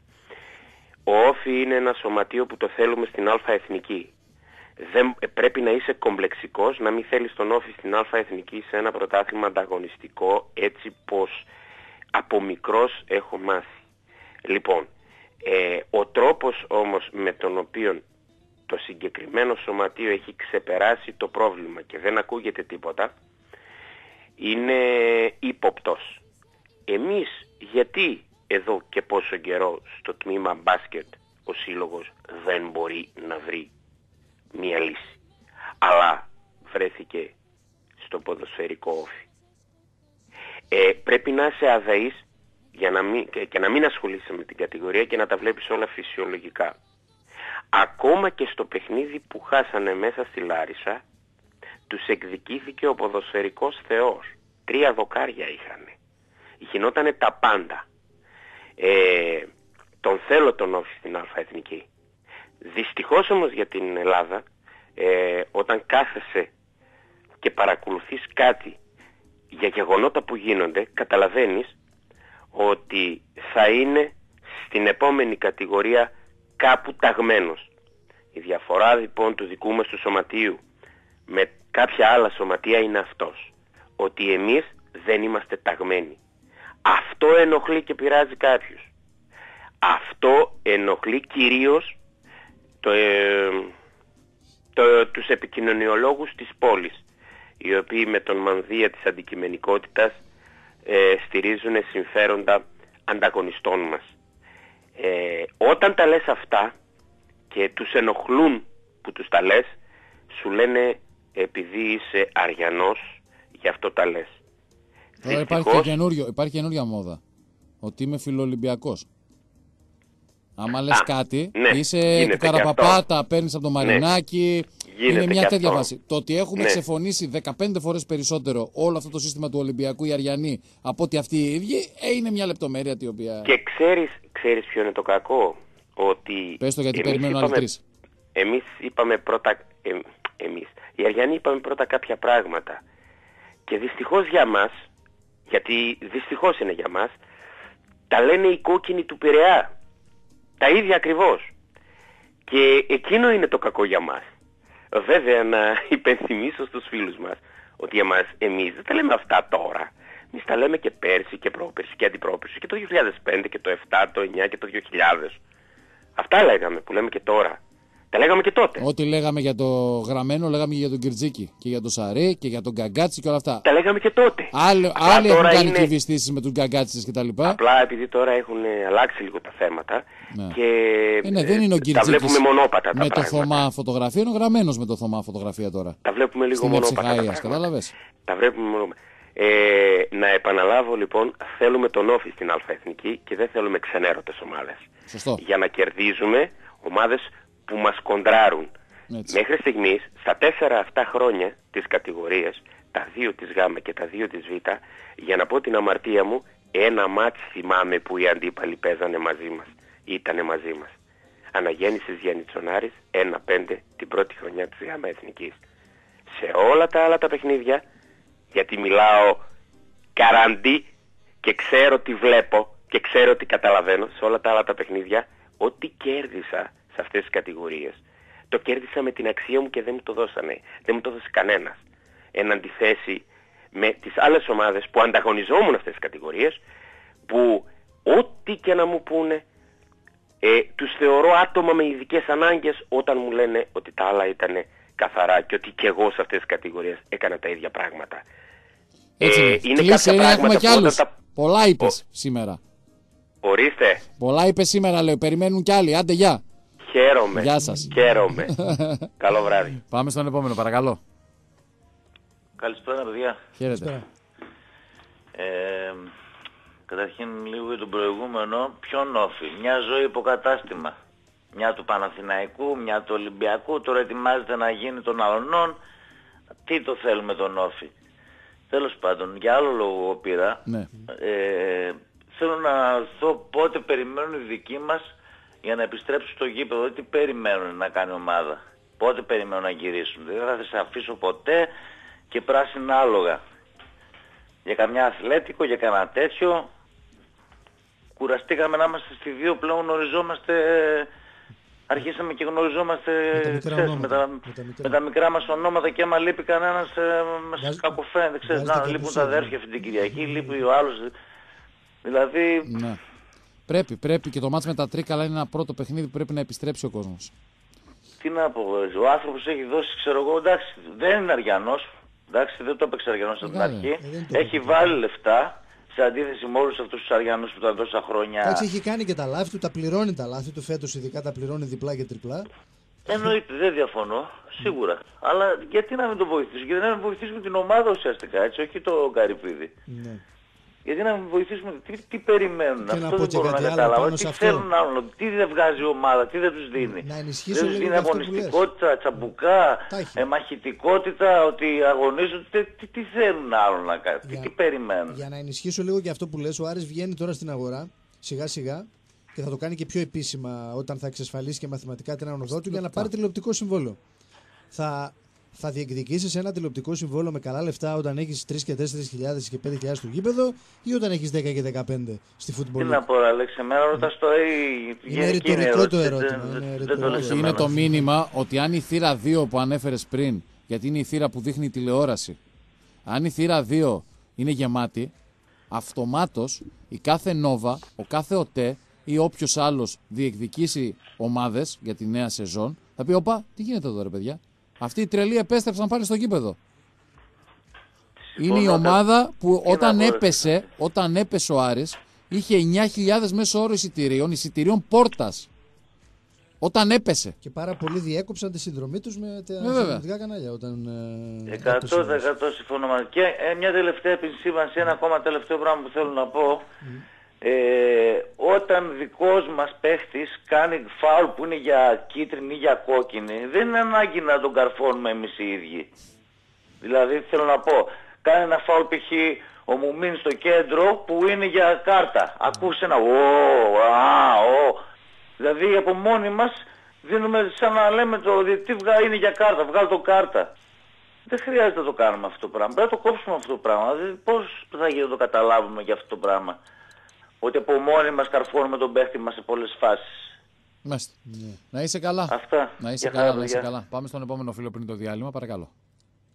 Ο Όφη είναι ένα σωματείο που το θέλουμε στην Α Εθνική. Δεν, ε, πρέπει να είσαι κομπλεξικός να μην θέλεις τον Όφη στην Α Εθνική σε ένα πρωτάθλημα ανταγωνιστικό έτσι πως από μικρός έχω μάθει. Λοιπόν, ε, ο τρόπος όμως με τον οποίο το συγκεκριμένο σωματείο έχει ξεπεράσει το πρόβλημα και δεν ακούγεται τίποτα είναι ύποπτος. Εμείς γιατί εδώ και πόσο καιρό στο τμήμα μπάσκετ ο σύλλογος δεν μπορεί να βρει μία λύση. Αλλά βρέθηκε στο ποδοσφαιρικό όφι. Ε, πρέπει να είσαι αδαής για να μην, και, και να μην ασχολείσαι με την κατηγορία και να τα βλέπεις όλα φυσιολογικά. Ακόμα και στο παιχνίδι που χάσανε μέσα στη Λάρισα τους εκδικήθηκε ο ποδοσφαιρικός θεός. Τρία δοκάρια είχαν. Γινότανε τα πάντα. Ε, τον θέλω τον όφη στην Α Εθνική. Δυστυχώς όμως για την Ελλάδα ε, όταν κάθεσαι και παρακολουθείς κάτι για γεγονότα που γίνονται καταλαβαίνεις ότι θα είναι στην επόμενη κατηγορία κάπου ταγμένος. Η διαφορά λοιπόν του δικού μας του σωματείου με κάποια άλλα σωματεία είναι αυτός. Ότι εμείς δεν είμαστε ταγμένοι. Αυτό ενοχλεί και πειράζει κάποιους. Αυτό ενοχλεί κυρίως το, ε, το, τους επικοινωνιολόγους της πόλης οι οποίοι με τον μανδύα της αντικειμενικότητας ε, στηρίζουν συμφέροντα ανταγωνιστών μας. Ε, όταν τα λες αυτά και τους ενοχλούν που τους τα λες, σου λένε επειδή είσαι αριανός, γι' αυτό τα λες. Τώρα υπάρχει, και Δυστυχώς, καινούριο, υπάρχει καινούρια μόδα. Ότι είμαι φιλοολυμπιακός. Άμα λες Α, κάτι, ναι, είσαι γίνεται του και καραπαπάτα, αυτό. παίρνεις από το μαρινάκι. Γίνεται είναι μια και τέτοια αυτό. βάση. Το ότι έχουμε Ναι. ξεφωνήσει 15 φορές περισσότερο όλο αυτό το σύστημα του Ολυμπιακού οι Αριανοί από ότι αυτοί οι ίδιοι, ε, είναι μια λεπτομέρεια την οποία. Και ξέρεις, ξέρεις ποιο είναι το κακό; Ότι Πες το γιατί εμείς περιμένουν άλλοι είπαμε- τρεις. Εμείς είπαμε πρώτα, ε, εμείς, οι Αριανοί είπαμε πρώτα κάποια πράγματα. Και δυστυχώς για μας, γιατί δυστυχώς είναι για μας, τα λένε οι κόκκινοι του Πειραιά. Τα ίδια ακριβώς. Και εκείνο είναι το κακό για μας. Βέβαια να υπενθυμίσω στους φίλους μας ότι εμάς, εμείς δεν τα λέμε αυτά τώρα. Εμείς τα λέμε και πέρσι και πρόπερσι και αντιπρόπερσι και το 2005 και το 7, το 9 και το 2000. Αυτά λέγαμε που λέμε και τώρα. Τα λέγαμε και τότε. Ό,τι λέγαμε για το γραμμένο, λέγαμε για τον Κυρτζίκη και για τον Σαρή και για τον Γκαγκάτσι και όλα αυτά. Τα λέγαμε και τότε. Άλλοι, Απλά άλλοι έχουν τώρα κάνει είναι- κυβιστήσει με τους Γκαγκάτσε κτλ. Απλά επειδή τώρα έχουν ε, αλλάξει λίγο τα θέματα Ναι. και Ε, ναι, δεν ε, είναι ο τα Κυρτζίκης βλέπουμε μονόπατα τα με το πράγματα. Θωμά φωτογραφία, είναι ο γραμμένος με το Θωμά φωτογραφία τώρα. Τα βλέπουμε λίγο Στην μονόπατα. τα Εψυχαία, πράγματα. κατάλαβες. Τα βλέπουμε μόνο. Ε, να επαναλάβω λοιπόν, θέλουμε τον όφη στην ΑΕθνική και δεν θέλουμε ξενέρωτες ομάδες. Σωστό. Για να κερδίζουμε ομάδες που μας κοντράρουν. Έτσι. Μέχρι στιγμής, στα τέσσερα αυτά χρόνια της κατηγορίας, τα δύο της Γ και τα δύο της Β, για να πω την αμαρτία μου, ένα μάτς θυμάμαι που οι αντίπαλοι παίζανε μαζί μας. Ήτανε μαζί μας. Αναγέννησης Γιαννητσονάρης, 1-5 την πρώτη χρονιά της ΓΑΜΑ Εθνικής. Σε όλα τα άλλα τα παιχνίδια, γιατί μιλάω καραντί και ξέρω τι βλέπω και ξέρω τι καταλαβαίνω σε όλα τα άλλα τα παιχνίδια, ό,τι κέρδισα σε αυτές τις κατηγορίες, το κέρδισα με την αξία μου και δεν μου το δώσανε. Δεν μου το δώσε κανένας. Εν αντιθέσει με τις άλλες ομάδες που ανταγωνιζόμουν αυτές τις κατηγορίες, που ό,τι και να μου πούνε, ε, τους θεωρώ άτομα με ειδικές ανάγκες όταν μου λένε ότι τα άλλα ήταν καθαρά και ότι και εγώ σε αυτές τις κατηγορίες έκανα τα ίδια πράγματα. Έτσι Ε, είναι. είναι Κλείσε, κάποια είναι, έχουμε πράγματα κι που άλλους. όταν τα- Πολλά είπες Ο- σήμερα. Ορίστε, Πολλά είπες σήμερα, λέω. Περιμένουν κι άλλοι. Άντε, γεια. Χαίρομαι. Γεια σας. Χαίρομαι. Καλό βράδυ. Πάμε στον επόμενο, παρακαλώ. Καλησπέρα παιδιά. Χαίρετε. Ε, καταρχήν λίγο για τον προηγούμενο. Ποιον όφη; Μια ζωή υποκατάστημα. Μια του Παναθηναϊκού, μια του Ολυμπιακού. Τώρα ετοιμάζεται να γίνει των Αλωνών. Τι το θέλουμε τον όφη; Τέλος πάντων, για άλλο λόγο πήρα. Ναι. Ε, θέλω να δω πότε περιμένουν οι δικοί μας για να επιστρέψουν στο γήπεδο. Τι περιμένουν να κάνει ομάδα; Πότε περιμένουν να γυρίσουν; Δεν θα σε αφήσω ποτέ και πράσινα άλογα. Για καμιά αθλέτικο, για κανένα τέτοιο. Κουραστήκαμε να είμαστε στη δύο πλέον γνωριζόμαστε. Αρχίσαμε και γνωριζόμαστε Με τα μικρά ξέρεις, με, ονόματα. τα, Με τα μικρά. με τα μικρά μας ονόματα και άμα λείπει κανένας ε, μας Βγάζ- κακοφαίνεται. Ξέρεις, βγάζετε να και λείπουν τα απουσία, αδέρφια αυτή την Κυριακή, λείπει ο άλλος. Δηλαδή, Ναι. Πρέπει, πρέπει και το μάτς με τα τρίκαλα είναι ένα πρώτο παιχνίδι που πρέπει να επιστρέψει ο κόσμος. τι να πω, ο άνθρωπος έχει δώσει, ξέρω εγώ, εντάξει, δεν είναι Αριανός, εντάξει, δεν το έπαιξε Αριανός από την Μεγάλε. αρχή, Ε, δεν το έχει έπαιξε. βάλει λεφτά, σε αντίθεση με όλους αυτούς τους Αριανούς που ήταν τόσα χρόνια. Εντάξει, έχει κάνει και τα λάθη του, τα πληρώνει τα λάθη του φέτος, ειδικά τα πληρώνει διπλά και τριπλά. Εννοείται, δεν διαφωνώ, σίγουρα. Αλλά γιατί να μην το βοηθήσουμε, γιατί να μην βοηθήσουμε την ομάδα ουσιαστικά, έτσι, όχι το Καρυπίδη. Ναι. Γιατί να μην βοηθήσουμε, τι, τι περιμένουν, Και να αυτό πω δεν και μπορώ να κάτι άλλο καταλάβω. πάνω Τι σε αυτό. θέλουν άλλο, τι δεν βγάζει η ομάδα, τι δεν τους δίνει. Να ενισχύσω δεν τους λίγο δίνει και αυτό που αγωνιστικότητα, τσαμπουκά, Τα έχει. ε, μαχητικότητα, ότι αγωνίζονται, τι, τι θέλουν άλλο να κάνουν, τι, Για- τι περιμένουν. Για να ενισχύσω λίγο και αυτό που λες, ο Άρης βγαίνει τώρα στην αγορά σιγά σιγά και θα το κάνει και πιο επίσημα όταν θα εξασφαλίσει και μαθηματικά την ανοδό του για να πάρει τηλεοπτικό συμβόλαιο. Θα, θα διεκδικήσεις ένα τηλεοπτικό συμβόλαιο με καλά λεφτά όταν έχεις 3 και 4 χιλιάδες και 5 χιλιάδες στο γήπεδο ή όταν έχεις 10 και 15 στη Τι football. να πω, Αλέξη, εμένα ρωτάς το ή Είναι γενική ρητορικό ερώτηση, το δεν- ερώτημα, δεν- είναι δεν το ρητορικό. λες Όχι, είναι εμένα. το μήνυμα ότι αν η θύρα 2 που ανέφερες πριν, γιατί είναι η θύρα που δείχνει η τηλεόραση, αν η θύρα 2 είναι γεμάτη, αυτομάτως η κάθε Νόβα, ο κάθε ΟΤΕ ή όποιος άλλος διεκδικήσει ομάδες για τη νέα σεζόν, θα πει: Όπα, τι γίνεται εδώ, ρε παιδιά; Αυτοί οι τρελοί επέστρεψαν πάλι στο γήπεδο. Είναι η Συμφωνώ, ομάδα που Τι να όταν πω, ρε, έπεσε, όταν έπεσε ο Άρης, είχε 9.000 μέσο όρο εισιτηρίων, εισιτηρίων πόρτας. Όταν έπεσε. Και πάρα πολλοί διέκοψαν τη συνδρομή τους με τα βέβαια. συνδρομητικά κανάλια. Όταν, ε, Εκατό έπεσε ο Άρης. δεκατό συμφωνώ μαζί. Και ε, μια τελευταία επισήμανση, ένα ακόμα τελευταίο πράγμα που θέλω να πω. Ε, όταν δικός μας παίχτης κάνει φάουλ που είναι για κίτρινη ή για κόκκινη, δεν είναι ανάγκη να τον καρφώνουμε εμείς οι ίδιοι. Δηλαδή θέλω να πω, κάνει ένα φάουλ π.χ. ο Μουμίν στο κέντρο που είναι για κάρτα. Ακούς ένα ω, α, ο. Δηλαδή από μόνοι μας δίνουμε σαν να λέμε το τι βγα, είναι για κάρτα, βγάλω το κάρτα. Δεν χρειάζεται να το κάνουμε αυτό το πράγμα. Πρέπει να το κόψουμε αυτό το πράγμα. Δηλαδή, πώς θα γίνει να το καταλάβουμε για αυτό το πράγμα. Ότι από μόνοι μας καρφώνουμε τον παίχτη μας σε πολλές φάσεις. Μάλιστα. Να είσαι καλά. Αυτά. Να είσαι Γεια καλά, χαρά, να είσαι παιδιά. καλά. Πάμε στον επόμενο φίλο πριν το διάλειμμα, παρακαλώ.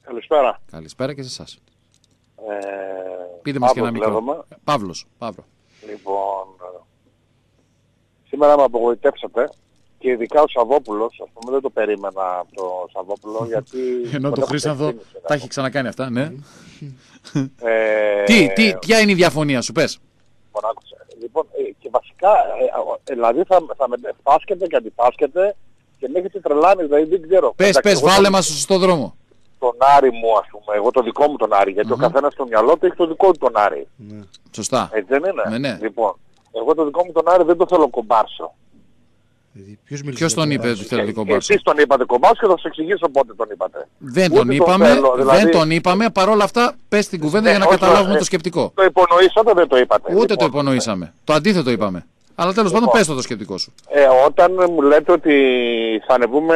Καλησπέρα. Καλησπέρα και σε εσάς. Ε, Πείτε μας και ένα Παύλος μικρό. λέγομαι. Παύλος, Παύλο. Λοιπόν, ε, σήμερα με απογοητεύσατε και ειδικά ο Σαββόπουλος, ας πούμε δεν το περίμενα από το Σαββόπουλο γιατί... Ενώ τον το έχω Χρήσανθο εκτίμηση, τα έχει ξανακάνει αυτά, ναι. Ε, Τι, τι, ποια είναι η διαφωνία σου, πες. Λοιπόν, άκουσα. Λοιπόν, ε, και βασικά, ε, ε, δηλαδή θα, θα με φάσκεται και αντιφάσκεται και με έχετε τρελάνεις, δηλαδή δεν ξέρω. Πες, Εντάξει, πες, εγώ βάλε τον- μας στο σωστό δρόμο. Τον Άρη μου, ας πούμε, εγώ το δικό μου τον Άρη, γιατί ο καθένας στο μυαλό του έχει το δικό του τον Άρη. Σωστά. Έτσι δεν είναι; Ναι, ναι. Λοιπόν, εγώ το δικό μου τον Άρη δεν το θέλω κομπάρσο. Δηλαδή, ποιος μίλησε Ποιος για τον είπε Μπάρσο; ότι θέλει Και- τον και κομπάρσο. Εσείς τον είπατε κομπάρσο και θα σας εξηγήσω πότε τον είπατε. Δεν Ούτε τον τον είπαμε, θέλω, δηλαδή- δεν τον είπαμε, παρόλα αυτά πες την κουβέντα Ναι, για να όχι, καταλάβουμε ε, το σκεπτικό. Το υπονοήσατε, δεν το είπατε. Ούτε το Λοιπόν, υπονοήσαμε. Το αντίθετο είπαμε. Αλλά τέλος πάντων Λοιπόν. πες το το σκεπτικό σου. Ε, όταν μου λέτε ότι θα ανεβούμε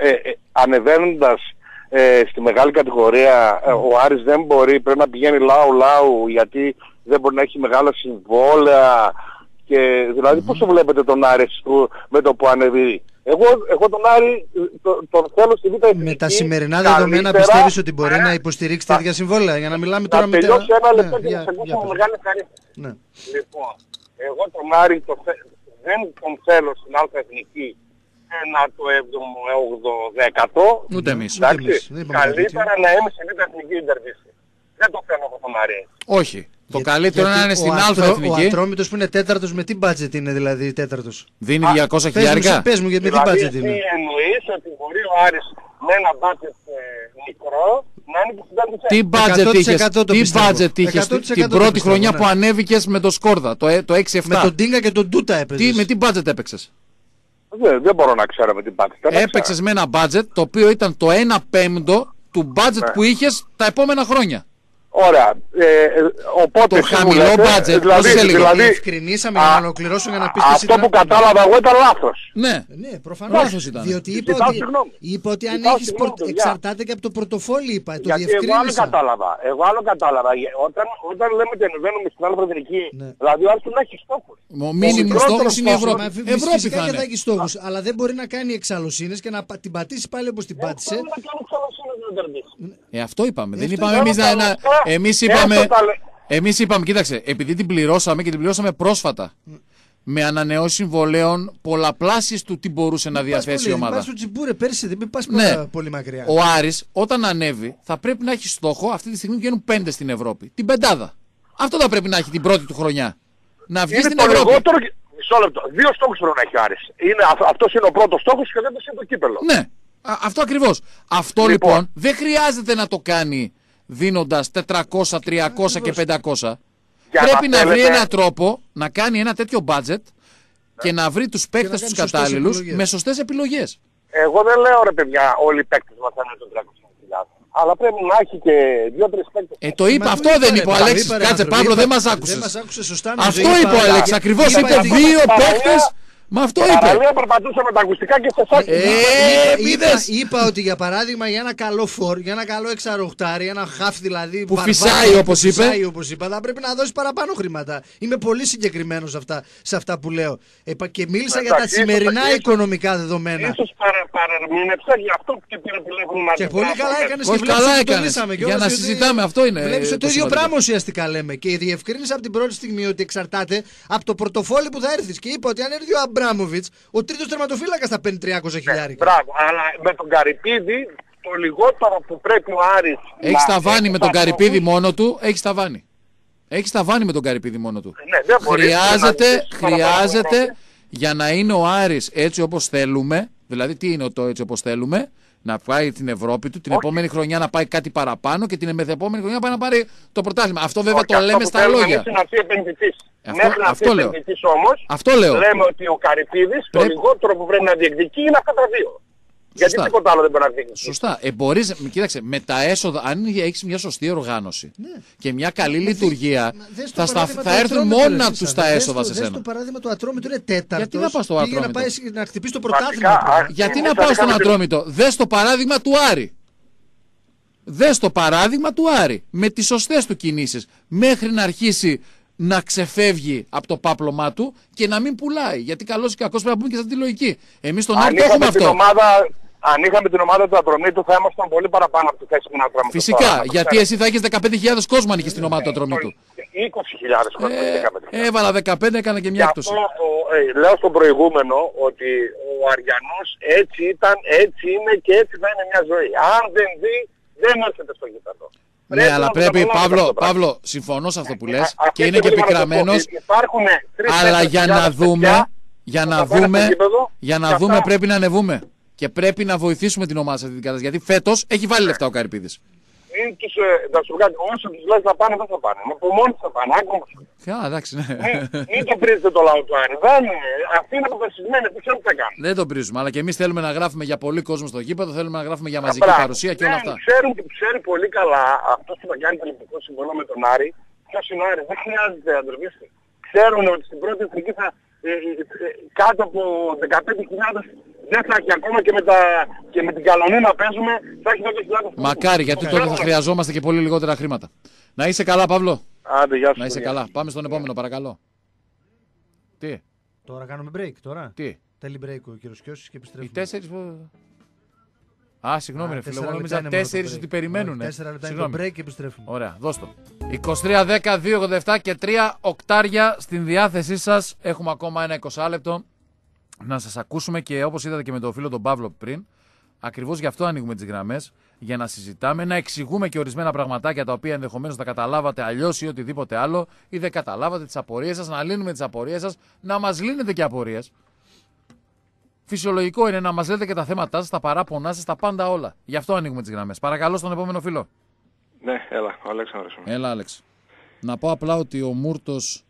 ε, ε, ανεβαίνοντας ε, στη μεγάλη κατηγορία ε, ο Άρης δεν μπορεί, πρέπει να πηγαίνει λάου λάου γιατί δεν μπορεί να έχει μεγάλα συμβόλαια και δηλαδή πώς το βλέπετε τον Άρη εσείς που- με το που ανεβεί; Εγώ, εγώ τον Άρη ε, το- τον θέλω στη Β' Εθνική Με τα σημερινά δεδομένα καλύτερα. πιστεύεις ότι μπορεί Ε, να υποστηρίξει τέτοια συμβόλαια; Για να μιλάμε τώρα να με τελειώσει ένα λεπτό Ναι, και για- να σε για ακούσω με πες. μεγάλη ευχαρίστηση. Ναι. Λοιπόν, εγώ τον Άρη το θε- δεν τον θέλω στην Αλφα Εθνική ένα το 7ο, 8ο, 10ο. Ούτε εμείς. Εντάξει, εμείς. Δεν είπαμε καλύτερα να είμαι σε Β' Εθνική Ιντερβίση. Δεν το θέλω εγώ τον Άρη. Όχι. Το Για- καλύτερο είναι να είναι γιατί στην ο Α Ατρό- Ο εθνική. Ατρόμητος που είναι τέταρτος με τι budget είναι δηλαδή τέταρτος; Δίνει 200 Πες μου, χιλιάρικα. πες μου, για- με τι δηλαδή, budget τι είναι. εννοείς ότι μπορεί ο Άρης με ένα budget ε, μικρό να είναι και στην Αλφα Τι budget 100% είχες, το τι πιστεύω. budget είχες 100% την το πρώτη πιστεύω, χρονιά ναι. που ανέβηκες με το Σκόρδα, το, ε- το 6-7. Με τον Τίνκα και τον Τούτα έπαιζες. Τι, με τι budget έπαιξες; Δεν, δεν μπορώ να ξέρω με την πάτη. Δεν ξέρω. Έπαιξες με ένα budget το οποίο ήταν το 1 πέμπτο του budget Ναι. που είχες τα επόμενα χρόνια. Ωραία. Ε, ε, οπότε Το εσύ μου χαμηλό λέτε, budget, δηλαδή, πώς έλεγε, δηλαδή, Ευκρινίσαμε για να ολοκληρώσω για να πεις και εσύ αυτό την που απάντηση. κατάλαβα εγώ ήταν λάθος. Ναι. Ναι, προφανώς. Λάθος ήταν. Διότι είπα Ζητάω ότι, συγγνώμη. είπα ότι αν Ζητάω έχεις συγγνώμη, πορ- παιδιά. εξαρτάται και από το πρωτοφόλι είπα. Το Γιατί εγώ άλλο διευκρίνησα. κατάλαβα. Εγώ άλλο κατάλαβα. Ε, Όταν, όταν λέμε ότι ανεβαίνουμε στην άλλη εθνική, Ναι. δηλαδή ο άλλος του να έχει στόχους. Ο μήνυμος μικρότερος στόχος είναι η στόχος, Ευρώπη. Μα φυσικά Ευρώπη και θα θα είναι. έχει στόχους, αλλά δεν μπορεί να κάνει εξαλωσίνες και να πα- την πατήσει πάλι όπως την πάτησε. Θέλω να κάνω ξαλωσύνη να τερμπίσει. Ε, αυτό είπαμε. Δεν αυτό είπαμε είπαμε. εμείς να... να... Ε, Εμείς έστω είπαμε... τα λε- Εμείς είπαμε, κοίταξε, επειδή την πληρώσαμε και την πληρώσαμε πρόσφατα. Με ανανεώσει συμβολέων πολλαπλάσεις του τι μπορούσε να διαθέσει η ομάδα. Πας στο τσιμπούρε πέρσι, δεν μην πας Ναι. πάρα πολύ μακριά. Ο Άρης όταν ανέβει θα πρέπει να έχει στόχο αυτή τη στιγμή που βγαίνουν πέντε στην Ευρώπη. Την πεντάδα. Αυτό θα πρέπει να έχει την πρώτη του χρονιά. Να βγει Είναι στην το Ευρώπη. λιγότερο... και- Μισό λεπτό. Δύο στόχους πρέπει να έχει ο Άρης. Είναι, αυ- αυτός είναι ο πρώτος στόχος και ο δεύτερος είναι το κύπελο. Ναι, Α, αυτό ακριβώς. Αυτό λοιπόν. Λοιπόν. δεν χρειάζεται να το κάνει δίνοντας 400, 300 και 500. Για Πρέπει να να βρει θέλετε- έναν τρόπο να κάνει ένα τέτοιο budget και να βρει τους παίκτες κάνει τους σωστές κατάλληλους επιλογές. με σωστές επιλογές. Εγώ δεν λέω ρε παιδιά όλοι οι παίκτες μας θα είναι των 300.000. Αλλά πρέπει να έχει και δύο-τρεις παίκτες. Ε, το είπε, Μα αυτό το δεν είπα, είπε ο ρε, Αλέξης. είπα, ρε, Κάτσε, άνθρωπο, Παύλο, είπα- δεν μας Δεν άκουσες. μας άκουσες σωστά. νομίζω, Αυτό είπε ο Αλέξης. Ακριβώς είπα είπε ότι- δύο παραλία- παίκτες. Μα αυτό είπε. Παραλία περπατούσα με τα ακουστικά και σε εσάς. Ε, Είπα, είδες. είπα ότι για παράδειγμα για ένα καλό φορ, για ένα καλό εξαροχτάρι, ένα χαφ δηλαδή. Που βαρβάκι, φυσάει, που όπως είπε. φυσάει, όπως είπα, θα πρέπει να δώσεις παραπάνω χρήματα. Είμαι πολύ συγκεκριμένος σε αυτά, σε αυτά που λέω. Είπα και μίλησα για τα Εντάξει, ίσως- σημερινά ίσως- οικονομικά δεδομένα. Ίσως παρα, παρερμήνευσα γι' αυτό και πήρα τηλέφωνο να Και το πολύ γράψω. καλά έκανες και Όχι, βλέπεις καλά ότι το έκανες. λύσαμε. Για κιόλας, να ότι- συζητάμε, αυτό είναι Βλέπεις ότι το το ίδιο σημαντικό. πράγμα ουσιαστικά λέμε. Και διευκρίνησα από την πρώτη στιγμή ότι εξαρτάται από το πορτοφόλι που θα έρθεις. Και είπα ότι αν έρθει ο Αμπράμοβιτ, ο τρίτος τερματοφύλακας θα παίρνει 300 χιλιάρικα. Μπράβο, αλλά με τον Καρυπίδη το λιγότερο που πρέπει ο Άρης Έχεις να ταβάνι έχει με τον τα Καρυπίδη στόχους, μόνο του. Έχεις ταβάνι. Έχεις ταβάνι με τον Καρυπίδη μόνο του. Ναι, δεν μπορείς Χρειάζεται, να ζητήσεις παραπάνω χρειάζεται Ευρώπη. για να είναι ο Άρης έτσι όπως θέλουμε, δηλαδή τι είναι το έτσι όπως θέλουμε, να πάει την Ευρώπη του, την Όχι. επόμενη χρονιά να πάει κάτι παραπάνω και την μεθεπόμενη χρονιά να πάει να πάρει το πρωτάθλημα. Αυτό βέβαια Όχι, το αυτό λέμε που στα θέλουμε λόγια. εμείς είναι να έρθει επενδυτής. Αυτό- Μέχρι να έρθει αυτό λέω. επενδυτής όμως, Αυτό λέω. λέμε ότι ο Καρυπίδης το Πρέπει- λιγότερο που πρέπει να διεκδικεί είναι αυτά τα δύο. Γιατί Σωστά. τίποτα άλλο δεν μπορεί να διεκδικήσει. Σωστά. Ε, μπορείς, κοίταξε, με τα έσοδα, αν έχεις μια σωστή οργάνωση και μια καλή λειτουργία, Μα δες το θα, στα, παράδειγμα θα του έρθουν Ατρόμητου, ρε, μόνα εσύ, τους σαν. τα Δες έσοδα το- σε δες σένα. το παράδειγμα του Ατρόμητου είναι τέταρτος. Γιατί να πας στο Πήγε να, Ατρόμητο; πάει, να χτυπήσει το Βασικά, πρωτάθλημα. α, Γιατί εμείς να θα πάω στον κάνουμε- Ατρόμητο; Δες το παράδειγμα του Άρη. Δες το παράδειγμα του Άρη. Με τις σωστές του κινήσεις. Μέχρι να αρχίσει να ξεφεύγει από το πάπλωμά του και να μην πουλάει. Γιατί καλός ή κακός πρέπει να πούμε και σε αυτή τη λογική. Εμείς στον Αν Άρη το έχουμε είχαμε την αυτό. ομάδα, αν είχαμε την ομάδα του Ατρομήτου θα ήμασταν πολύ παραπάνω από τη θέση που να τρώμε. Φυσικά, γιατί εσύ θα έχεις 15.000 κόσμο αν είχες την ομάδα του Ατρομήτου. 20.000 κόσμο, Ε, 15.000. έβαλα 15, έκανα και μια Γι' έκπτωση. αυτό ο- ε, λέω στον προηγούμενο ότι ο Αριανός έτσι ήταν, έτσι είναι και έτσι θα είναι μια ζωή. Αν δεν δει, δεν έρχεται στο γήπεδο. Ναι, αλλά να το πρέπει, καταλάβετε Παύλο, αυτό το πράγμα. Παύλο, συμφωνώ σε αυτό που Ε, λες αυτή και τη είναι και στιγμή να το πω, πικραμένος, Υπάρχουν τρεις, αλλά τέσσερις για να χιλιάδες δούμε, παιδιά για που να θα πάνε στο δούμε, γήπεδο για και να αυτά- δούμε πρέπει να ανεβούμε. Και πρέπει να βοηθήσουμε την ομάδα σε αυτή την κατάσταση. Γιατί φέτος έχει βάλει λεφτά ο Καρυπίδης. Μην τους, ε, να σου πω κάτι, όσο τους λες να πάνε, δεν θα πάνε. Από μόνοι θα πάνε. Άκουμα. Α, εντάξει, ναι. Μην, μην το πρίζετε το λαό του Άρη. Δεν είναι. Αυτοί είναι αποφασισμένοι. Δεν ξέρουν τι θα κάνουν. Δεν τον πρίζουμε, αλλά και εμείς θέλουμε να γράφουμε για πολύ κόσμο στο γήπεδο, θέλουμε να γράφουμε για μαζική Μπράβο. παρουσία και όλα Δεν αυτά. Ξέρουν, ξέρει πολύ καλά αυτό που θα κάνει το ελληνικό συμβόλαιο με τον Άρη. Ποιος είναι ο Άρης. Δεν χρειάζεται να ντροπιάσει. Ξέρουν ότι στην πρώτη εθνική θα ε, ε, ε, κάτω από 15.000 δεν θα έχει ακόμα και με, τα, και με την καλονή να παίζουμε θα έχει 10.000. Μακάρι, γιατί τότε θα χρειαζόμαστε και πολύ λιγότερα χρήματα. Να είσαι καλά, Παύλο. Άντε, γεια σου. Να είσαι παιδιά. καλά. Πάμε στον επόμενο, παρακαλώ. Τι, Τώρα κάνουμε break, τώρα; τι; Τέλει break ο κύριος Κιώσης και Οι επιστρέφουμε. τέσσερις. που- Α, συγγνώμη, Α, ρε φίλε. τέσσερα Εγώ λεπτά νόμιζα είναι μόνο το τέσσερις break. ότι περιμένουν. Όχι, Τέσσερα λεπτά είναι το break και επιστρέφουμε. Ωραία, δώσ' το. 23, 10, 2, 87 και 3 οκτάρια στην διάθεσή σας. Έχουμε ακόμα ένα 20 λεπτό να σας ακούσουμε και όπως είδατε και με τον φίλο τον Παύλο πριν, ακριβώς γι' αυτό ανοίγουμε τις γραμμές, για να συζητάμε, να εξηγούμε και ορισμένα πραγματάκια τα οποία ενδεχομένως τα καταλάβατε αλλιώς ή οτιδήποτε άλλο ή δεν καταλάβατε τις απορίες σας, να λύνουμε τις απορίες σας, να μας λύνετε και απορίες. Φυσιολογικό είναι να μας λέτε και τα θέματά σας, τα παράπονά σας, τα πάντα όλα. Γι' αυτό ανοίγουμε τις γραμμές. Παρακαλώ στον επόμενο φίλο. Ναι, έλα, ο Αλέξανδρος είμαι. Έλα, Άλεξ. Να πω απλά ότι ο Μούρτος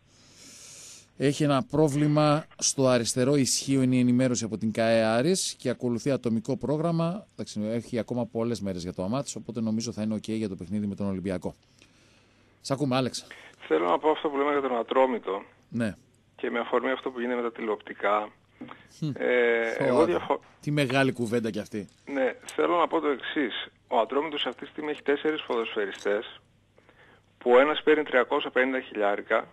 έχει ένα πρόβλημα στο αριστερό ισχύο είναι η ενημέρωση από την ΚΑΕ Άρης και ακολουθεί ατομικό πρόγραμμα. Εντάξει, έχει ακόμα πολλές μέρες για το αμάτς, οπότε νομίζω θα είναι ok για το παιχνίδι με τον Ολυμπιακό. Σ' ακούμε, Άλεξ. Θέλω να πω αυτό που λέμε για τον Ατρόμητο Ναι. και με αφορμή αυτό που γίνεται με τα τηλεοπτικά. Ε, εγώ Ω, διαφο... Τι μεγάλη κουβέντα κι αυτή. Ναι, θέλω να πω το εξής. Ο Ατρόμητος αυτή τη στιγμή έχει τέσσερις ποδοσφαιριστές που ο ένας παίρνει 350 χιλιάρικα,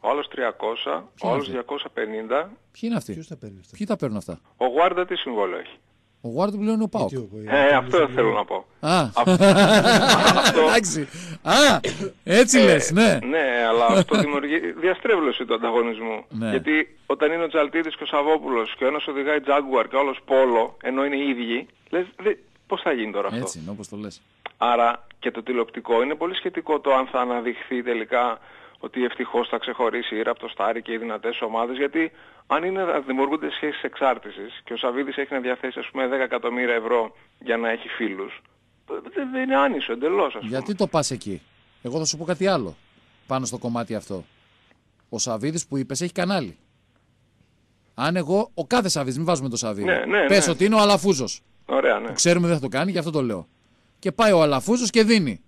ο άλλος 300, ο άλλος 250. Ποιοι είναι αυτοί; Ποιος τα παίρνει αυτά; Ποιοι τα παίρνουν αυτά; Ο Γουάρντα τι συμβόλαιο έχει; Ο Γουάρντ πλέον είναι ο Πάοκ. Τι ο- Ε, αυτό θέλω να πω. Α, Αυτό- εντάξει. Α, έτσι λες, ναι. Ναι, αλλά αυτό δημιουργεί διαστρέβλωση του ανταγωνισμού. Ναι. Γιατί όταν είναι ο Τζαλτίδης και ο Σαββόπουλος και ο ένας οδηγάει Jaguar και ο άλλος Polo, ενώ είναι οι ίδιοι, λες, δε, πώς θα γίνει τώρα αυτό; Έτσι είναι, όπως το λες. Άρα και το τηλεοπτικό είναι πολύ σχετικό το αν θα αναδειχθεί τελικά ότι ευτυχώς θα ξεχωρίσει η Ραπτοστάρη και οι δυνατές ομάδες γιατί αν είναι να δημιουργούνται σχέσεις εξάρτησης και ο Σαββίδης έχει να διαθέσει ας πούμε 10 εκατομμύρια ευρώ για να έχει φίλους δεν δεν είναι άνισο εντελώς ας πούμε. Γιατί το πας εκεί; Εγώ θα σου πω κάτι άλλο πάνω στο κομμάτι αυτό. Ο Σαββίδης που είπες έχει κανάλι. Αν εγώ, ο κάθε Σαββίδης, μην βάζουμε το Σαββίδη. Ναι, ναι, Πες ναι. ότι είναι ο Αλαφούζος. Ωραία, ναι. Που ξέρουμε δεν θα το κάνει, γι' αυτό το λέω. Και πάει ο Αλαφούζος και δίνει